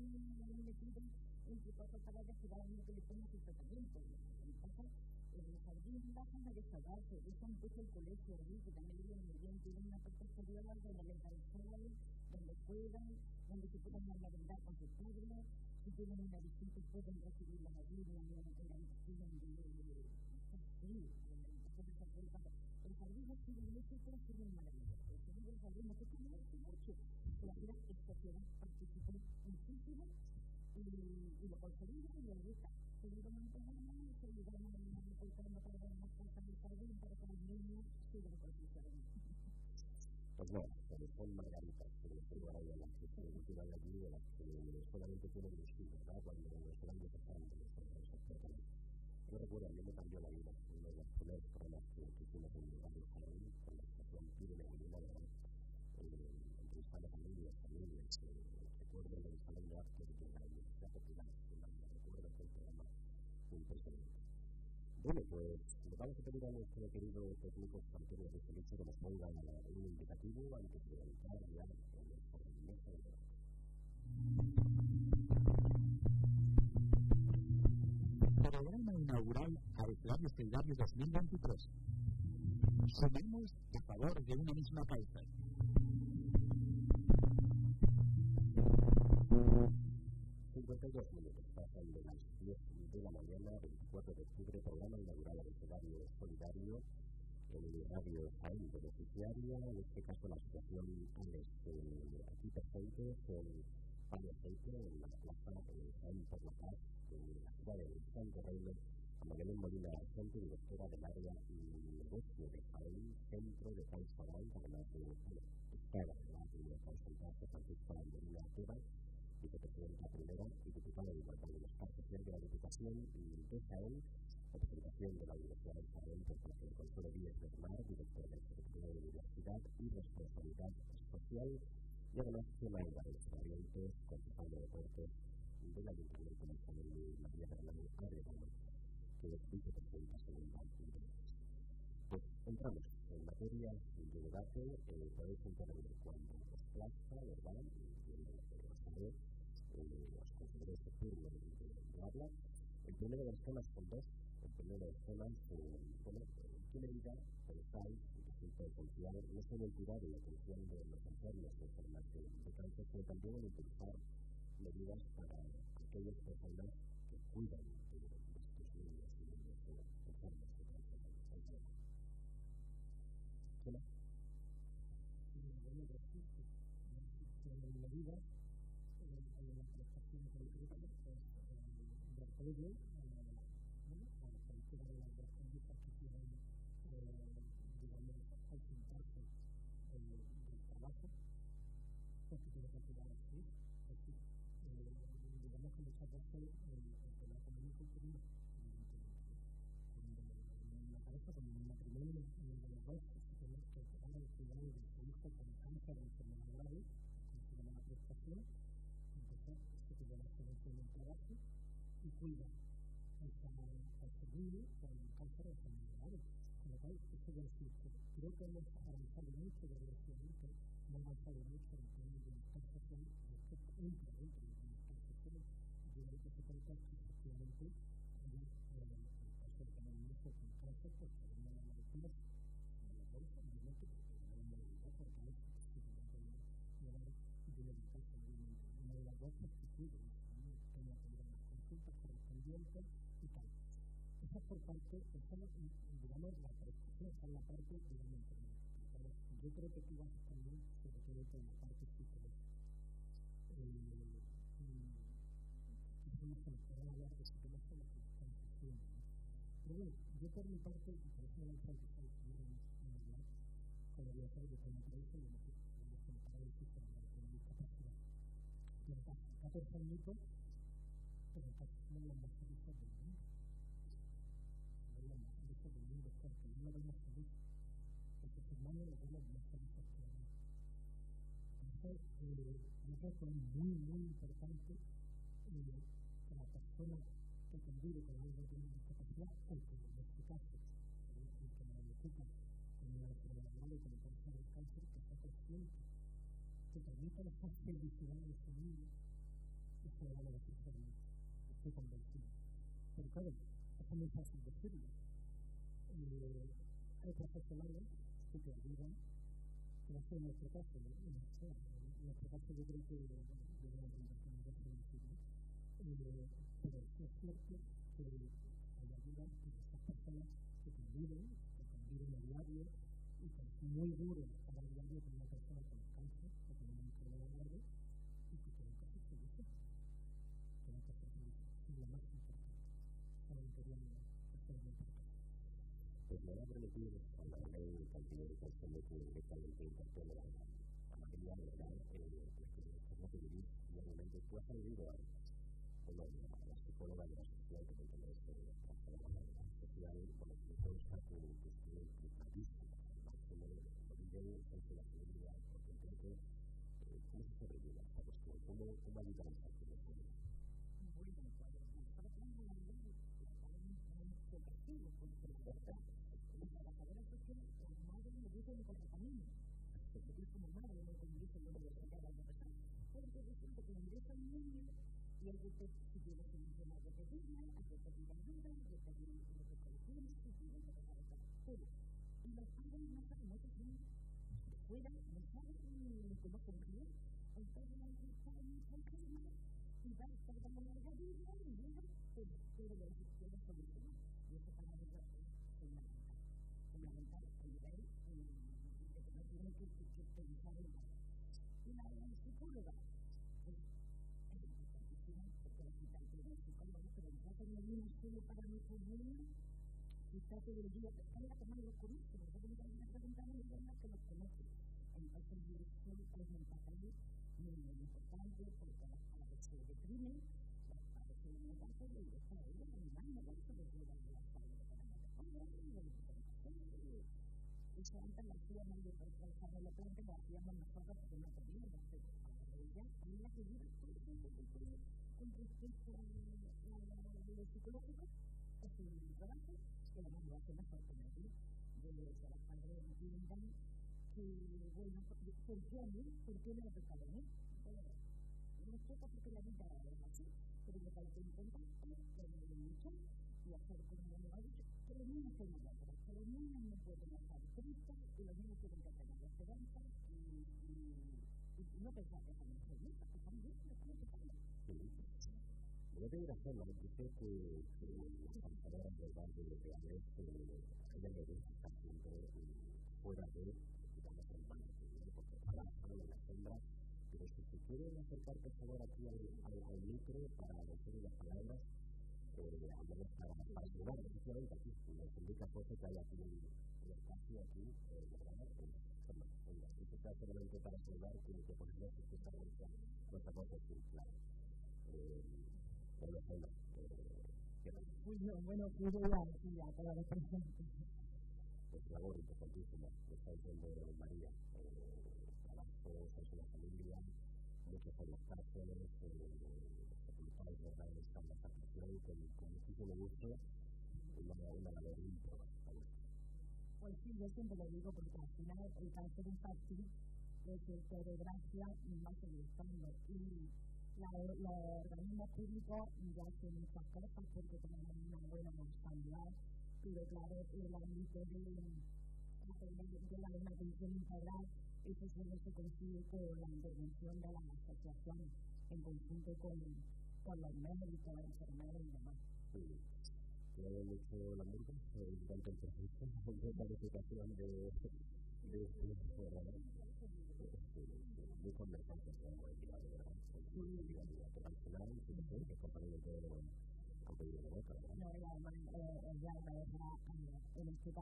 metidos entre cuatro paredes que cada uno que le ponga su tratamiento. Entonces, en el jardín bajan a desahogarse, eso han puesto el colegio que también viven muy bien, tienen una parte exterior donde les da donde juegan, donde se pueden merendar con sus padres, si tienen una visita pueden recibirlas allí, una la siguen de el jardín ha sido pero sido maravilloso. El jardín del jardín no es y, lo conseguimos y lo gusta. Encontrando cada vez más cosas del jardín sigan participando. Pues no, son margaritas, no tengo ahora las que se las que solamente tienen los hijos, ¿verdad? Cuando los grandes están los. Yo recuerdo, mí me cambió la vida, de los primeros programas que, que hicimos en Radio Jardín, con la estación Pide Medellín, ¿verdad? entrevistando a familias, familias, recuerdo del salón de la Universidad Popular, recuerdo aquel programa impresionante. Bueno, pues le vamos a pedir a nuestro querido técnico de que nos ponga un indicativo antes de entrar ya en mesa de inaugural del Barrio 2023. Sumemos a favor de una misma causa. 52 minutos pasan de las 10 de la mañana, 24 de octubre, programa inaugural del escenario solidario en el radio Jaén beneficiaria, en este caso la asociación ANES, eh, aquí presentes en Pan Aceite, en la plaza Jaén por la Paz, en la ciudad de Santo Reino, a Magdalena Molina Argente, directora del área negocio de Jaén, centro de CaixaBank, además de estar, además de consultarse Francisco Molina Arteva, vicepresidenta primera y diputada de Igualdad y Bienestar Social de la Diputación de Jaén, representación de la Universidad de Jaén por parte del Consuelo Díaz de Mar, director del Secretario de Universidad y Responsabilidad Social, y además Chema Álvarez Barrientos, concejal de Deportes del Ayuntamiento de Jaén María Fernanda Arevalo, que es vicepresidenta segunda de Pues entramos en materia de debate, eh, podéis intervenir cuando os plazca, ¿verdad? Haré los este turno de habla. El primero de los temas son dos. El primero de los temas, bueno, en qué medida pensáis el punto de confiar no solo el cuidado y la atención de los enfermos de enfermedades de, de cáncer, sino también en utilizar medidas para aquellas personas que cuidan de apoyo cuida a ese niño con cáncer enfermedad grave. Con lo cual, eso ya existe. Creo que hemos avanzado mucho, desgraciadamente, no hemos avanzado mucho en el de bienestar social, que entra dentro del bienestar social, y yo creo que se trata efectivamente el caso de un hijo con cáncer, pues que una de las esa por parte, esa, digamos, la prestación, esa es la parte, digamos, yo creo que tú vas también, sobre todo por la parte psicológica. Eh, hablar de que estamos haciendo. Pero bueno, yo por mi parte, y por eso no sé si en verdad, con la vida de la y que hemos comentado es que con mi capacidad. Tiene 14 añitos, pero los lo feliz. Porque lo felices que él. Entonces, eh, que muy, muy importante eh, que la persona que convive con alguien que tiene discapacidad, o que en este caso, que ocupa con una enfermedad grave como puede ser el cáncer, que sea consciente, que permita esa felicidad de su niño y se lo van a por mí. Estoy convencido. Pero claro, es muy fácil decirlo. Eh, hay profesionales que te ayudan, no en nuestro caso, ¿no? en nuestro caso yo creo que deberían de decirlo. Eh, pero es cierto que hay ayuda a estas personas que conviven, que conviven a diario y que es muy duro cantidad de personas que directamente interpela la mayoría de verdad, eh, que vivir diariamente. Tú has aludido a, bueno, a la psicóloga de la dice la universidad que un niño y que de que que lo que que que lo que que que, que la la cita tiene psicóloga, de solo para nuestros niños, está todo el día, a tomar los cursos, no pueden ir a preguntar a que los un papel levantan y está ahí, animando, eso les lleva a y antes lo hacíamos de cuando lo planteé lo hacíamos nosotros porque no teníamos pero ella a mí la que vive con respecto a lo psicológico es un trabajo que hace mejor que nadie de que las padres entiendan que bueno ¿por qué a mí? ¿por qué me ha tocado a mí? no toca porque la vida es así pero lo que hay que es luchar y hacer como lo ha dicho que los niños son mayores, que los niños no pueden tristes y los niños tienen que tener esperanza y, y, y, no pensar que están enfermitos, que que. Yo tengo razón, lo que dice que, que las barrio de hayan de estar siempre fuera de, digamos, el porque en la sombra, pero si se quieren acercar, por favor, aquí al, al, al micro para decir las palabras, eh, al menos para, para ayudar, efectivamente aquí nos indica que hay aquí un, un espacio aquí, eh, ¿verdad? Eh, bueno, si se está solamente para que poner que escuchar nuestra, nuestra sí, claro. Eh, bueno, bueno, bueno, bueno, quiero ya, ya, para los presentes. Es labor importantísima, lo está diciendo María, eh, trabajo, es una familia, muchos son los cárceles, eh, facultades ¿verdad? en esta con, con muchísimo gusto una, una labor importante. Pues sí, yo siempre lo digo porque al final el cáncer infantil es el que desgracia no se estando y los organismos públicos ya hacen muchas cosas porque tenemos una buena sanidad, pero claro, el ámbito de, de la atención integral, eso solo se consigue con la intervención de las asociaciones en conjunto con, con los médicos, las enfermeras y demás. Sí. mueve mucho la durante el de de, de este programa. Muy conversante, como el día de que compañero de no, y además eh, en la que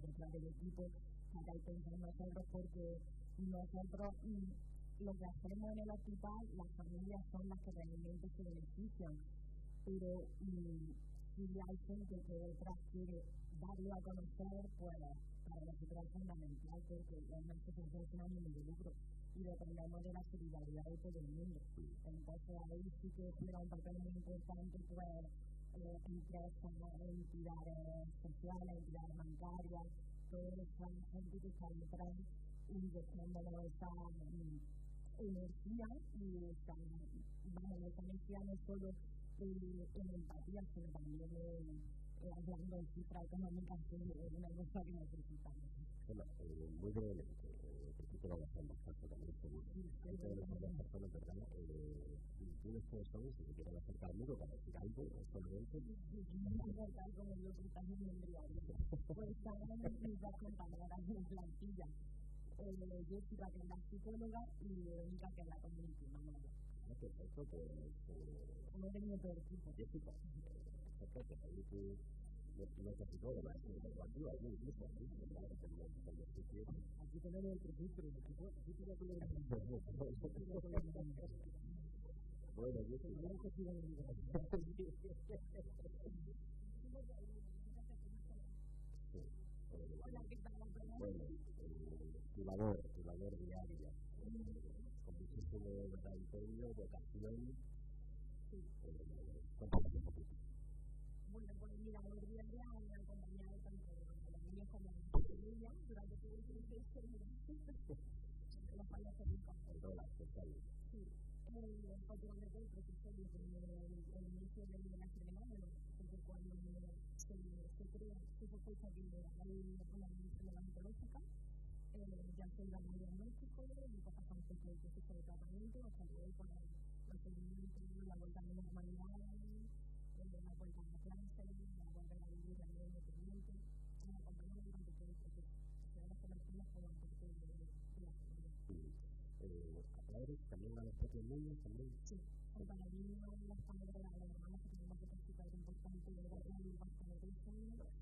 detrás del equipo, acá pensando nosotros porque nosotros lo que hacemos en el hospital, las familias son las que realmente se benefician, pero si hay gente que detrás quiere darlo a conocer, pues para nosotros es fundamental porque es una asociación sin ánimo de lucro y dependemos de la solidaridad de todo el mundo. Entonces ahí sí que juega un papel muy importante pues eh, empresas, entidades sociales, entidades bancarias, toda esa gente que está detrás inyectándonos esa um, energía y esa, bueno, esa energía no solo eh, en empatía, sino también en, eh, hablando en cifra económica, que es una cosa que necesitamos. Bueno, eh, muy brevemente, eh, de también seguro. Dentro de las personas, ¿verdad? Eh, ¿Tienes que se quieren acercar conmigo para decir algo solamente? Acercar con el ocultaje embrionario. Pues están mis dos compañeras en plantilla. Eh, Jessica, que es la psicóloga, y Verónica, que es la community Ah, pues... Mi otro equipo. Jessica, perfecto, pues ahí tú Aquí tenemos el aquí tenemos el Bueno, yo Bueno, muchísimo empeño, vocación, bueno, pues mira, de año me han acompañado tanto los niños como las niñas durante todo el proceso de los fallos técnicos. Sí, obviamente el proceso desde el inicio de la enfermedad, desde cuando se, se crea, se sospecha que hay una enfermedad oncológica, eh, ya se un diagnóstico y pasamos por el proceso de tratamiento hasta luego con el seguimiento, la vuelta a la normalidad, la vuelta a la clase, la vuelta a la vida también independiente, una compañía durante todo el proceso. O sea, las conexiones con el proceso de la. ¿Padres también a los propios niños también? Sí, para niños, las padres, las hermanas que tenemos que participar es importante paso de eso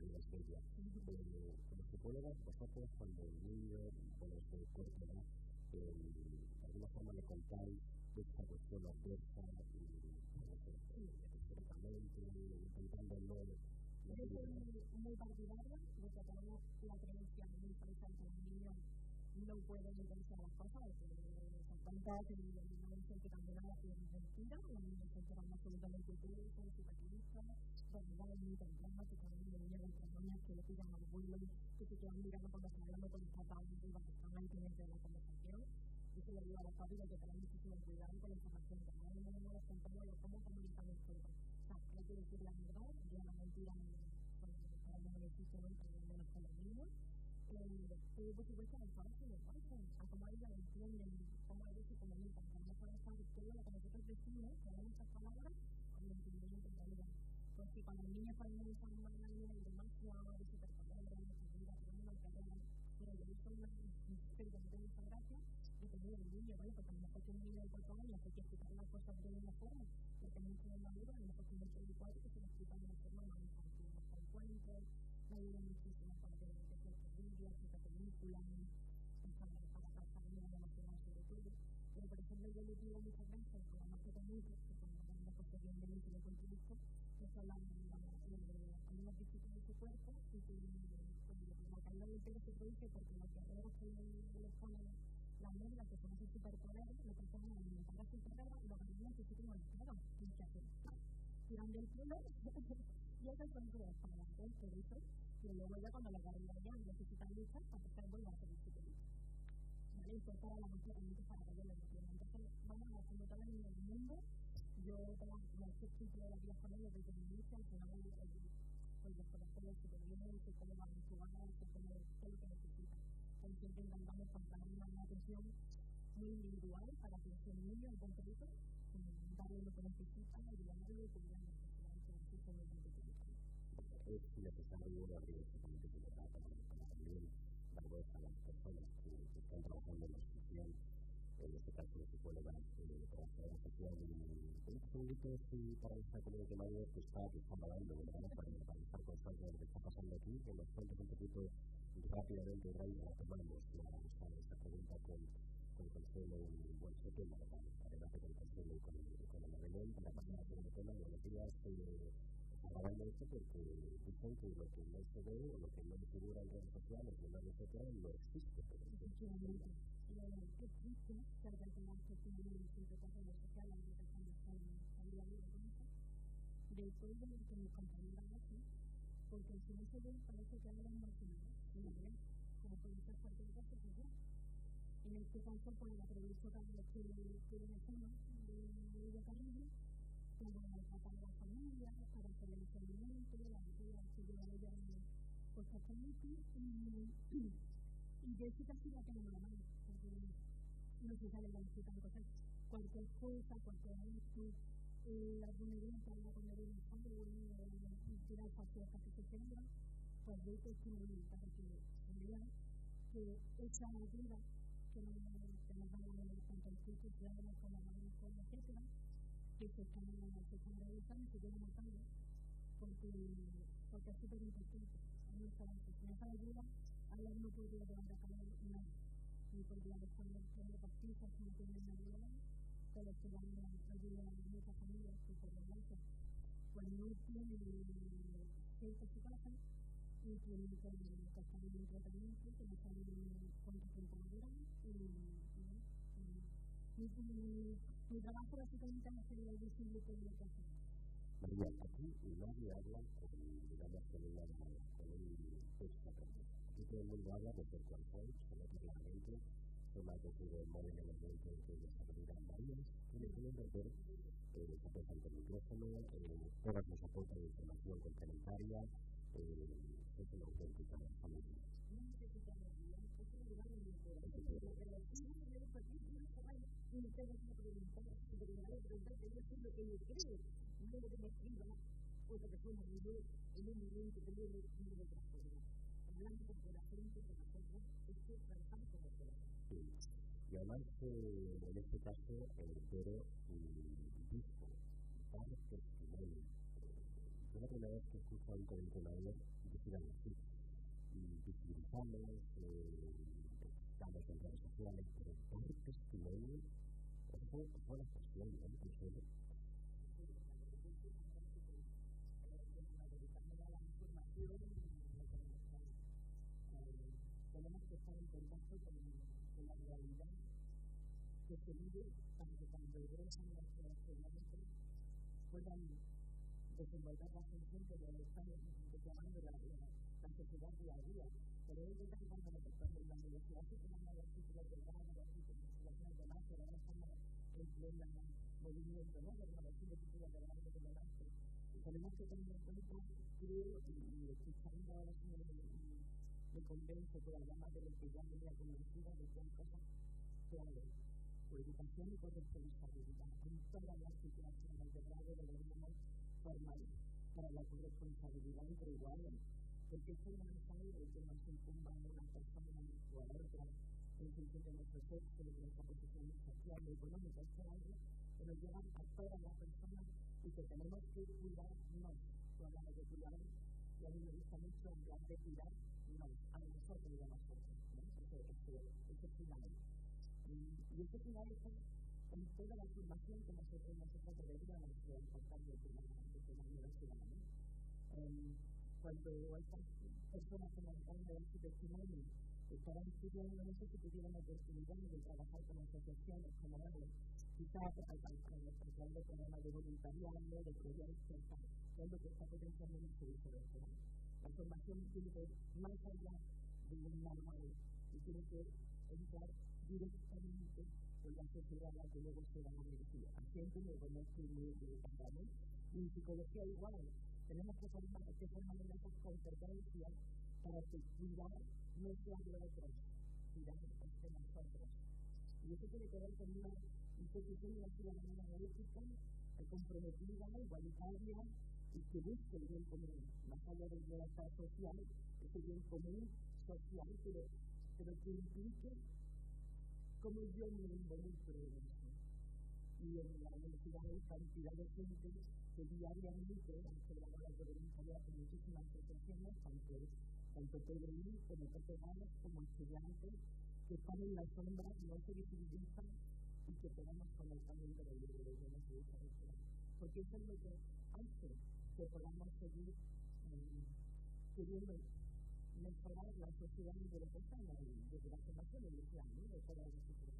de la estrella. Eh, como psicólogas, vosotros cuando el niño, bueno, se corta, eh, de alguna forma le contáis esta cuestión históricamente intentando no yo soy muy partidaria de que tenemos la creencia muy presente en el niño no pueden entender las cosas, se cuenta que no dicen que también nada mentira, los niños se enteran absolutamente todo, son realidad muy temprana, que también los niños tres años que le al que se quedan mirando cuando está hablando con el papá, y que ahí la conversación, y se le digo a los padres que muchísimo cuidado con la información que no compañeros cómo comunican nosotros. O sea, hay que decir la verdad, y la mentira para al menos con los niños. Por supuesto a los se a cómo ellos entienden, cómo ellos se comunican, lo que nosotros decimos, con nuestras palabras, con el vida. Porque cuando los niños pueden usar una de de vida, de pero yo una experiencia de mucha gracia, depende del niño, ¿vale? Porque a lo mejor un niño de 4 años hay que explicar las cosas de una forma, porque a lo mejor niño de 4 que se lo de una forma más infantil, más frecuente, me ayuda muchísimo para que se ciertas vídeos, ciertas películas, para, pasar bien sobre todo. Pero, por ejemplo, yo le digo muchas veces, como más pequeñitos, que cuando de que que son las algunas disciplinas de su cuerpo y que la caída del pelo se produce porque los guerreros que les ponen la mierda que son superpoderes, lo que hacen es alimentar a su carrera y los niños que sí tienen el claro, tienen que aceptar. tiran del pelo *laughs* y eso son como para el perrito que luego ya cuando la barriga ya necesitan lucha para que vuelva a hacer el chiquitito. ¿Vale? Y para la mujer para que yo lo entienda. Entonces, vamos a como todo el mundo, yo como este tipo de con ellos desde mi inicio, al final pues los conocerlos súper bien, sé cómo van sé cómo es lo que necesitan. Como siempre intentamos una atención muy individual para que ese niño, el buen perrito, darle lo que necesita, ayudarle y cuidarle es necesario abrir exactamente como trata para también dar voz a las personas que, que están trabajando en la institución, en este caso los psicólogas, eh, trabajadoras sociales, y estos ámbitos y para esta comunidad mayor que está, que está pagando, ¿verdad? Para, para estar constante de lo que está pasando aquí, que nos un poquito rápidamente, Ray, tomamos la, esta, esta pregunta con, con Consuelo y bueno, ese tema, para, para debate con Consuelo y con, con Ana Belén, para tema, buenos días, eh, hablando de esto porque dicen que lo que no se ve o lo que no figura en redes sociales, en redes sociales, no existe. Que se tiene siempre con redes sociales, de de que mi compañera hace, porque si no se ve parece que no como puede ser que sea. En este caso, pues la que escena de Lidia Carrillo, para tratar a la familia, para hacer el seguimiento, la que lleva ella cosas y, y Jessica sí la tengo la mano, porque no se sale la cualquier cosa, cualquier evento, algo cuando viene el fondo, tirar cualquier que se tenga, pues doy testimonio para que vean que esa ayuda que nos, nos van a dar tanto el sitio, como la etcétera, que se están, se se a porque, porque es súper importante. No ayuda, ahora no podría llevar a cabo nada. Ni podría responder con partidas, no tienen ayuda, se van a muchas familias que y que en tratamiento, que no saben cuánto tiempo duran y, y, y, y mi trabajo básicamente es hacer el visible que hacemos. María, aquí nadie habla con, Aquí todo el mundo habla desde el corazón, sobre claramente, sobre algo que el móvil en el momento en que desarrollan María, tiene que entender, eh, está pensando el micrófono, eh, todas nos aportan información complementaria, eh, es una auténtica familia. El y me tengo que preguntar, preguntar que yo lo que lo que que en un momento que le digo cosas. Hablando con corazón, con nosotros, es que trabajamos con el corazón. Y además, eh, en este caso, el pero dijo, dar testimonio. Yo la primera vez que escucho a un coordinador decir algo así. Visibilizamos, eh, estamos en redes sociales, pero dar testimonio, eso fue la expresión, ¿no? Que se vive para que cuando regresan nuestros estudiantes puedan desenvolver la función que le están reclamando la, la, sociedad día a día pero ellos ya cuando la universidad que me había sido de grado, que investigación de máster, ahora estamos en pleno movimiento, ¿no? De renovación de de grado de tenemos que tener en cuenta, creo, y escuchando ahora sí me, convence que además de lo que ya me había convencido de que hay cosas claves por educación y por responsabilidad en todas las situaciones de grado deberíamos formar para la corresponsabilidad entre iguales porque es fundamental el que nos incumba a una persona o a otra en función de nuestro sexo, de nuestra posición social y económica. Es algo que nos lleva a todas las personas y que tenemos que cuidarnos. Cuando hablamos de cuidar, y a mí me gusta mucho hablar de cuidarnos, a nosotros y a nosotros. ¿no? Ese, ese, ese final. Y ese final está en toda la información que nosotros, nosotros deberíamos aportar desde la, desde la universidad. cuando estas personas que nos dando su testimonio estaban estudiando, sé si tuvieron la oportunidad de trabajar con asociaciones como ADE, quizás al de programas de voluntariado, de proyectos, que es lo que está potenciando en el servicio de La formación tiene que ir más allá de un manual y tiene que entrar directamente en la sociedad a la que luego se va a dirigir. Pacientes, lo conozco muy bien, y en psicología igual. Tenemos que formar, que formar en esas competencias para que cuidar no sea de otros, cuidar de nosotros. Y eso tiene que ver con una institución de una ciudadanía ética, comprometida, igualitaria y que busque el bien común, más allá del bienestar social, ese bien común social, pero, pero que implique cómo yo me involucro en eso. Y en la universidad hay cantidad de gente que diariamente han colaborado de voluntariado con muchísimas asociaciones, tanto, tanto PDI como PPGAS, como estudiantes, que están en la sombra, no se visibilizan y que podamos conocer también de la vida de los Porque eso es lo que hace que podamos seguir eh, queriendo mejorar la sociedad de lo estamos desde la formación inicial, ¿no? de todas las instituciones.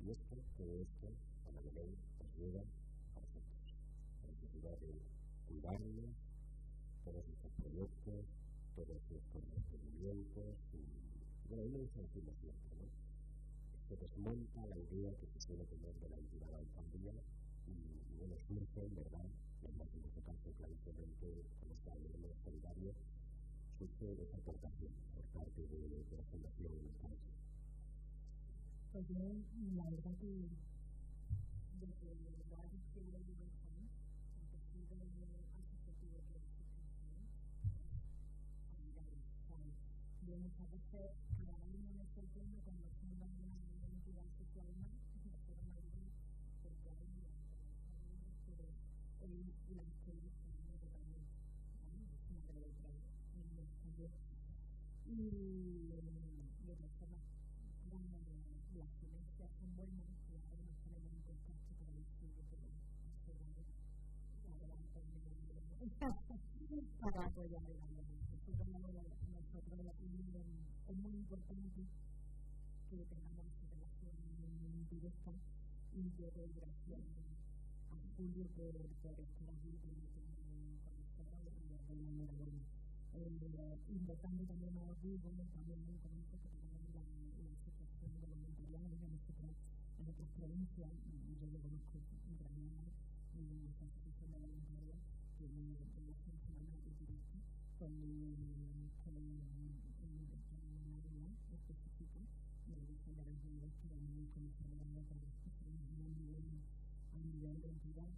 Y esto, todo esto, a la ley, nos lleva a nosotros, la necesidad de cuidarnos, todos estos proyectos, todos estos emprendimientos, y bueno, a mí me gusta decirlo siempre, ¿no? Se desmonta la idea que se suele tener de la entidad alcaldía y, bueno, surge, en verdad, en este caso clarísimamente, como está el solidario, surge esa aportación por parte de, de la Fundación Unicaja. Pues yo, la verdad que desde la que yo vivo en Jaén, el tejido asociativo que existe yo muchas veces cada año me sorprendo cuando y de todas formas las silencias son buenas y nos ponemos en contacto para decir que para apoyar el nosotros es muy importante que tengamos esa relación directa y de gracias a Julio por, estar aquí con nosotros y manera buena invocando también a Google, también con esto que la, la situación de voluntariado en nosotros en otras provincias, yo lo conozco en en la asociación de voluntarios, que me relación semanal directa con, con una área específica de la de las vidas que también conocerán a través de a nivel, a nivel de entidad.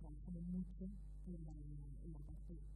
Trabajamos mucho en la, la parte de la,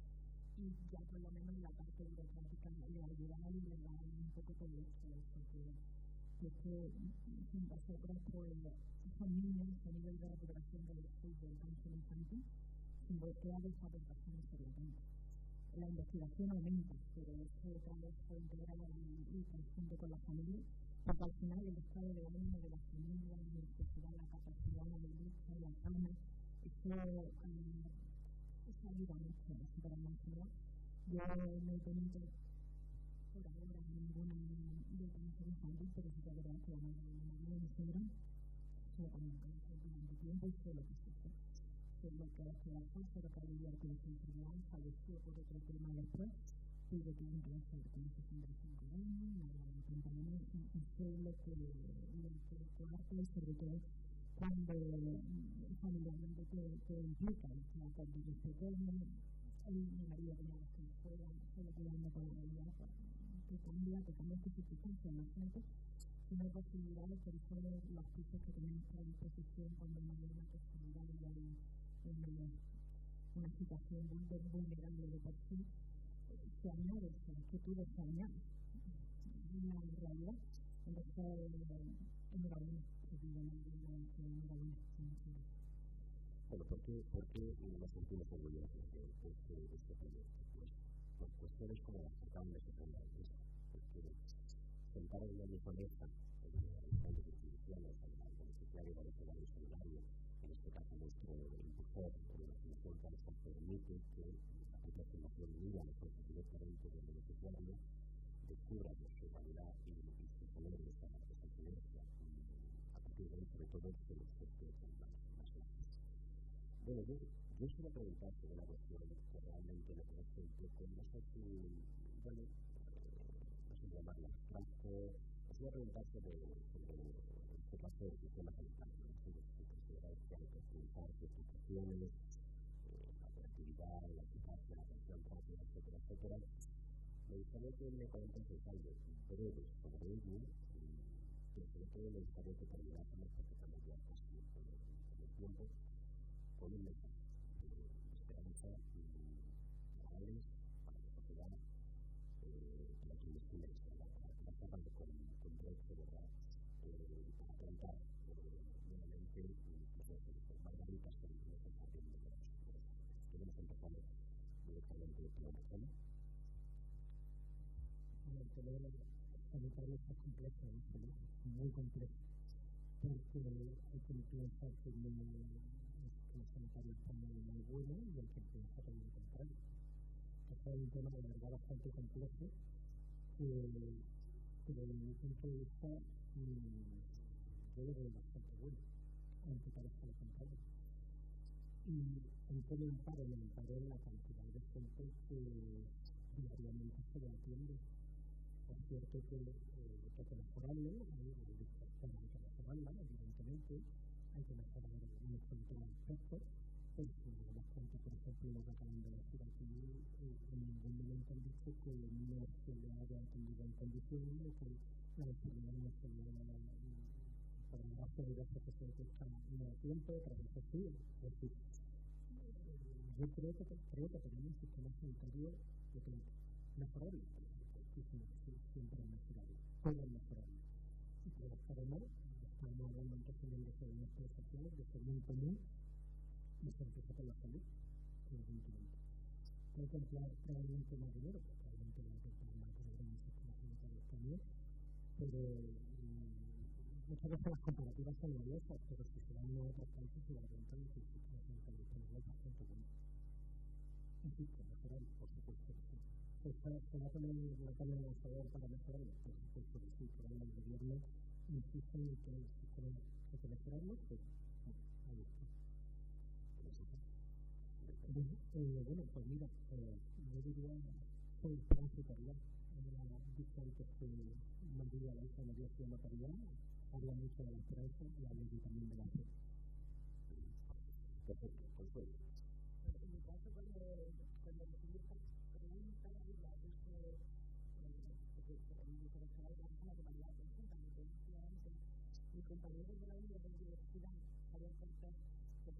y ya por lo menos la parte burocrática le ayuda a liberar un poco todo esto, porque es que nosotros pues son niños a nivel de recuperación del fútbol tanto infantil sin bloquear esa aportación importante. La investigación aumenta, pero eso otra vez fue integrado y, y conjunto con la familia porque al final el estado de ánimo de la familia, la necesidad, la capacidad de lucha, la gana, eso, ayuda mucho a superar la ansiedad. Yo no he tenido por ahora ninguna de cáncer infantil, pero sí que verdad que la mayoría de se sé lo que sucede. Sé lo que hace la que falleció por otro tema después de que un cáncer con ese síndrome 5 años, acompañamos y sé lo que, que y sobre todo cuando familiarmente te, te implica, o sea, cuando estoy pequeño, mi marido tenía escuela fuera, solo cuidando con la vida, que cambia, que cambia tu circunstancia, imagínate, si no hay posibilidades, por eso los que tenemos a disposición no una posibilidad de una, una situación de se que tú una realidad. Bueno, ¿por qué, por qué nos de este, este proyecto? Pues por cuestiones como las que de señalar, porque sentar en una misma las instituciones, al beneficiario para el en este caso nuestro impulsor, la Fundación Cáncer, permite que la Fundación mira nosotros directamente del beneficiario, descubra su partir de ahí, sobre todo, de los efectos más, grandes. Bueno, yo, yo quiero preguntar sobre una cuestión que realmente me parece bueno, no sé llamarla os voy a preguntar sobre, este del sistema sanitario, no sé si consideráis que hay que cuestiones, la operatividad, la eficacia, la atención rápida, etcétera, etcétera. Me gustaría que me sobre ello, sobre todo me gustaría que tiempo de esperanza reales para la sociedad, para quienes esperanza, para tratar con, ¿verdad? Eh, para plantar nuevamente pues, margaritas que nos están haciendo de los Queremos empezar directamente la zona. Bueno, complejo, muy complejo, porque hay que pensar que sistema sanitario español muy bueno y el que piensa todo lo contrario. Este es un tema de verdad bastante complejo que, que desde mi punto de vista mmm, yo lo veo bastante bueno, aunque parezca lo contrario. Y en me amparo, me amparo en la cantidad de gente que diariamente se lo atiende. Es cierto que eh, hay que mejorarlo, hay que evidentemente, hay que mejorar en pero si nos damos cuenta, por ejemplo, lo que acaban de decir aquí, eh, en ningún momento que no se le haya atendido en condiciones, de que la enfermedad no se le haya por desgracia de veces que a tiempo, otras veces sí. Es decir, yo creo que, creo que tenemos un sistema sanitario siempre es es entonces en el desarrollo social, de ser muy común, y se empieza por la salud, evidentemente. Hay que emplear probablemente más dinero, hay que más pero muchas veces las comparativas son valiosas, pero si se van a países se dan cuenta de que español es bastante bueno. Insisto, mejorar, por supuesto que sí. ¿Se la de para? Por supuesto que sí, pero el gobierno insiste en que hay que mejorarlo, pues ahí está. Eh, bueno, pues mira, eh, yo diría soy transitoria. Eh, dice antes que María, la hija de María se llama María, habla mucho de la esperanza y habla también de la fe. Perfecto, pues En mi caso, cuando,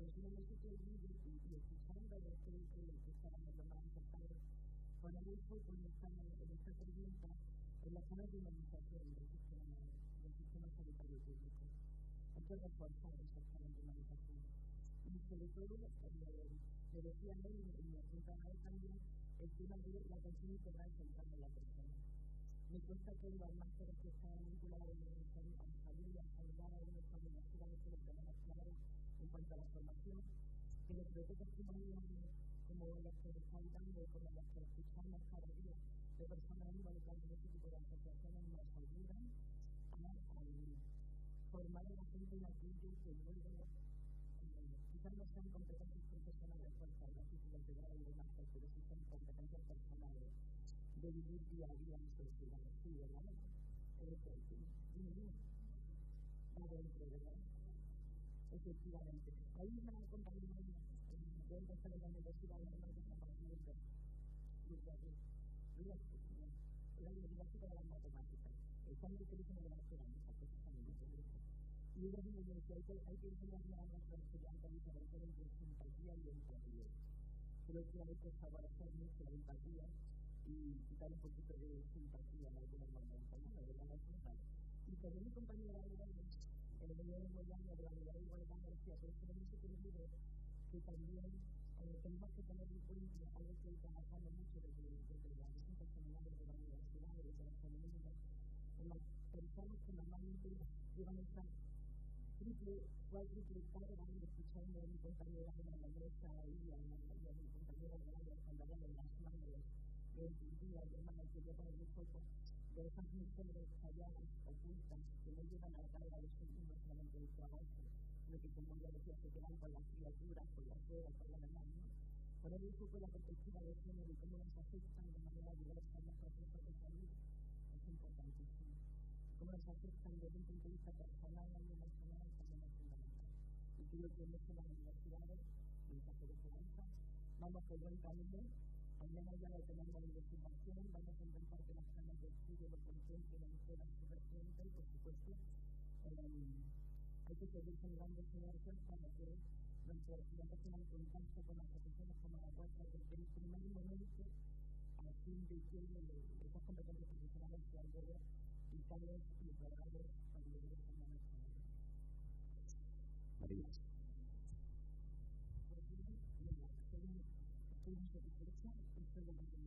que continuamente estoy viendo y, y escuchando lo que, estaban los más afectados poner el foco en esta, en esta pregunta en la zona de humanización del sistema, del sistema sanitario público. Hay que reforzar esa zona de humanización. Y sobre todo, decía y me apuntaba él también, el tema de la atención integral en la persona me cuesta que los másteres que están vinculados a la salud, a sanidad, cuanto a la formación, que los proyectos como, como los que están dando, como los que escuchamos cada día, de personas involucradas en este tipo de asociaciones, nos ayudan a, formar a la gente en aquello que luego quizás no sean competencias profesionales, por las títulos de grado y demás, pero sí son competencias personales de vivir día a día en sociedad, sí, ¿verdad? Adentro, ¿verdad? Efectivamente. Hay una compañía de empezar en la universidad de la que se llama la Universidad de las Matemáticas. Están utilizando la cerámica, precisamente. Y ellos dicen que hay que, que enseñarle a nuestros estudiantes a diferenciar entre simpatía y empatía. Creo que hay que favorecer mucho la empatía y quitar un poquito de simpatía a algunos momentos, ¿no? De la Y también mi compañera en el de Moyano de la Unidad de pero es que se que también eh, tenemos que tener en cuenta algo que trabajando mucho desde, desde las distintas comunidades de la universidad, desde las comunidades, en las personas que normalmente llevan esta triple, cuádruple carga escuchando a mi compañera de la a, mi compañera de la cuando hablan de las madres, de de que llevan el foco, de esas mujeres calladas, ocultas, que no llevan a la carga de su solamente del trabajo, sino que como ya decía, se quedan con las criaturas, con las ruedas, con la verdad, ¿no? Un poco la perspectiva de género y cómo nos afectan de manera diversa los procesos de salud es importantísimo. Cómo nos afectan desde un punto de vista personal emocional también es fundamental. Y creo que en eso las universidades, en caso de esperanza, vamos por buen camino al menos ya lo tenemos en investigación, vamos a intentar que las de estudio lo toda su vertiente y, por supuesto, hay que seguir generando sinergias para que nuestros estudiantes tengan contacto con las profesiones como la vuestra desde el primer momento a fin de que competencias profesionales y para el nuestra. María. Estoy muy satisfecha, estoy de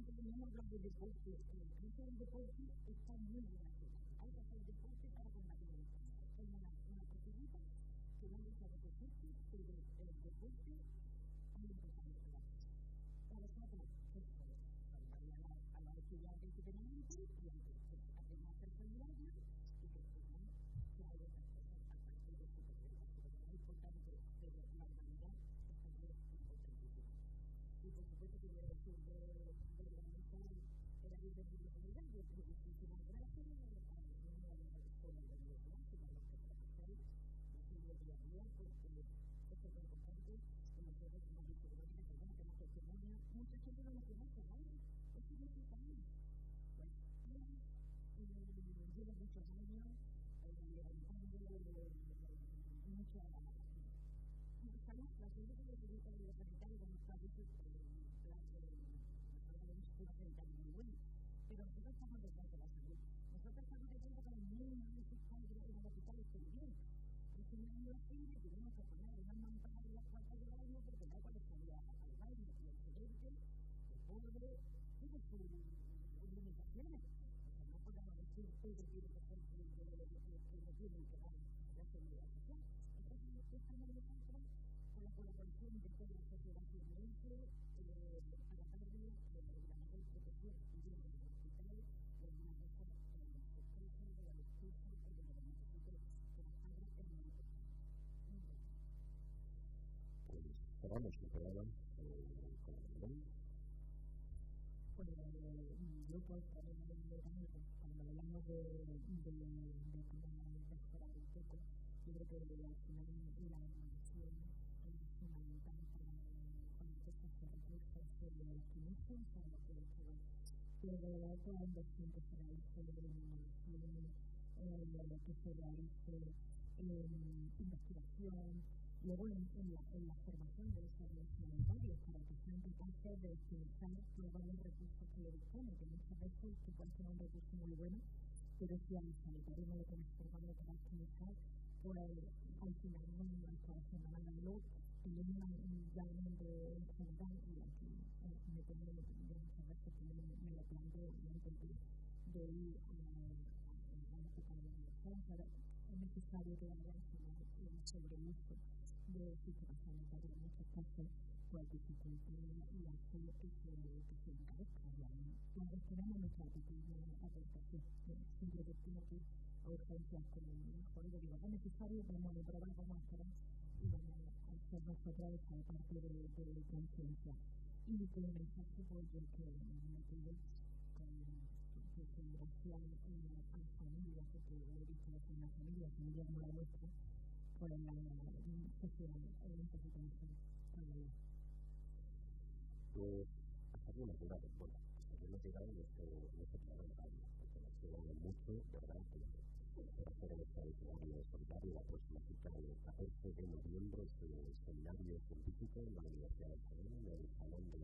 ayuntamiento tenemos los de deporte. El precio del deporte está muy relacionado. Hay que hacer deporte para combatir el una, una proteína que no deja de deporte, pero el deporte es importante para Para nosotros, es a los estudiantes que tenemos en y a los que nosotros estamos detrás de la salud. Nosotros estamos detrás de que los niños necesitan ir a los hospitales también es un año libre que tenemos que poner una mampara de las cuartas del año porque no cuando salía al y el el pobre tiene sus limitaciones. No podemos decir todo tiene que ser que no tienen que la seguridad social entonces estamos nosotros la colaboración de toda la sociedad pues cuando hablamos de, de, de poco, yo creo que la innovación fundamental para conocer estos recursos de inicios para que es pero de verdad toda inversión que se realice innovación, que se realice investigación, luego en, en, la, en la formación de esos sanitarios para que sean capaces de optimizar todos los recursos que le disponen, que muchas veces que puede ser un recurso muy bueno, pero si a los sanitarios no lo transformamos para optimizar, pues al final no hacer nada de luz en general y aquí me tengo muchas veces que me lo planteo antes de, de ir a de es necesario que haya un sobreuso de sistemas sanitarios en muchos casos pues dificulta y hace que se, que se encarezca. Todos tenemos nuestra aportación. Siempre que tengo que urgencias yo digo, es necesario, a probar, vamos a hacer y vamos a hacer de, de conciencia. Y que mensaje, pues, que que a porque lo he que las familias, familias como la pues la sociedad para ello. Pues aquí hasta aquí llegado en este, en este de radio, porque nos mucho, ¿verdad? Que estado seminario solidario la próxima cita el 14 de noviembre, este seminario científico en la Universidad de en el Salón de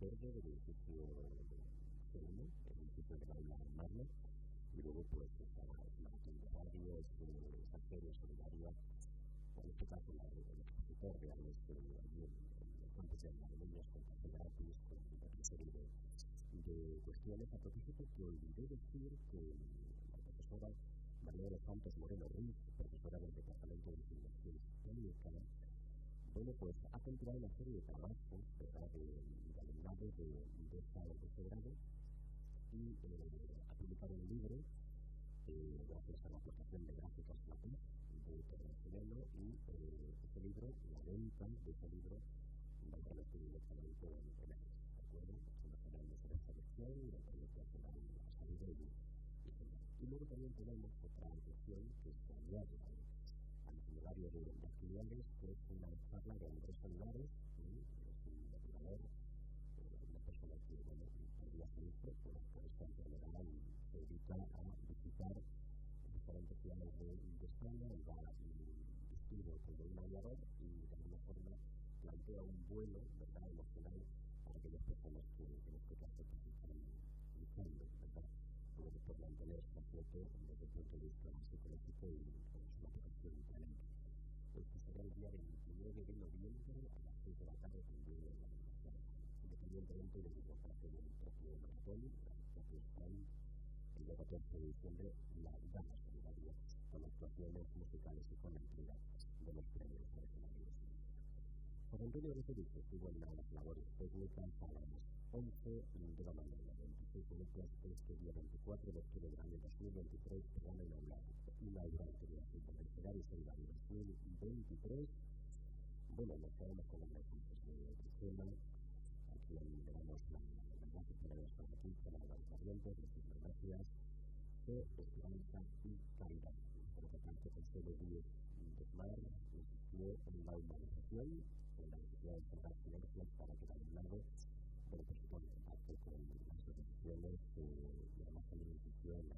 Verde del edificio el edificio de la Magna, y luego pues esa maratón de radio, esa feria solidaria, en este caso la, el expositor de algo allí en campus de con café con una serie de, de cuestiones. A propósito que olvidé decir que la profesora María de los Santos Moreno Ruiz, profesora del Departamento de Investigación Histórica, bueno, pues ha continuado una serie de trabajos, de, de alumnado de, de, esta, de grado y eh, ha publicado un libro gracias a la aplicación de gráficas de Terraceleno y libro, la venta de libro, en, el ¿de acuerdo? Y salido y, luego también tenemos otra cuestión que se añade al itinerario de, de actividades, que es una charla de Andrés Olivares, plantea un vuelo, ¿verdad?, emocional para aquellas personas que, en este caso, pues, están luchando, ¿verdad?, por, por mantenerse a flote desde el punto de vista psicológico y con su aplicación talento. Este será el día 29 de noviembre a las 6 de la tarde también en la universidad, independientemente del mismo parte del propio maratón, el propio stand, el día 14 de diciembre, la Dama Solidaria, con actuaciones musicales y con la de los premios. Antonio Rodríguez estuvo en las labores técnicas a las 11 de la mañana, 26 minutos este día 24 de octubre del año 2023, programa inaugural, inaugural de la Universidad y Solidario 2023. Bueno, nos quedamos con los mensajes de Cristina, a quien le damos gracias por haber estado aquí, muchísimas gracias, de Esperanza y. Por otra parte, Consuelo Díez Desmar insistió en la humanización la información para que también lado, pero pues bueno, hace con las asociaciones, eh, la más alimentación, la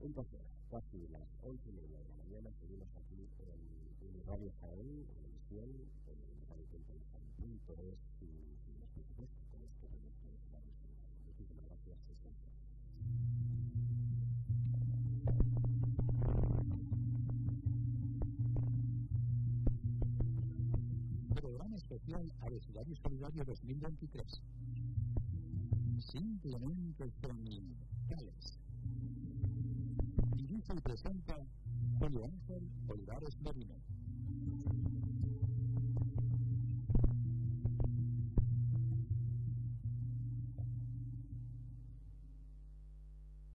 Un placer, casi las once y media de la mañana, seguimos aquí en, Radio Jaén, en emisión, en Radio Televisión.es y, por supuesto con este proyecto de Radio Muchísimas gracias. Programa especial Abecedario Solidario 2023. Simplemente geniales. Y presenta Julio Ángel Olivares Merino.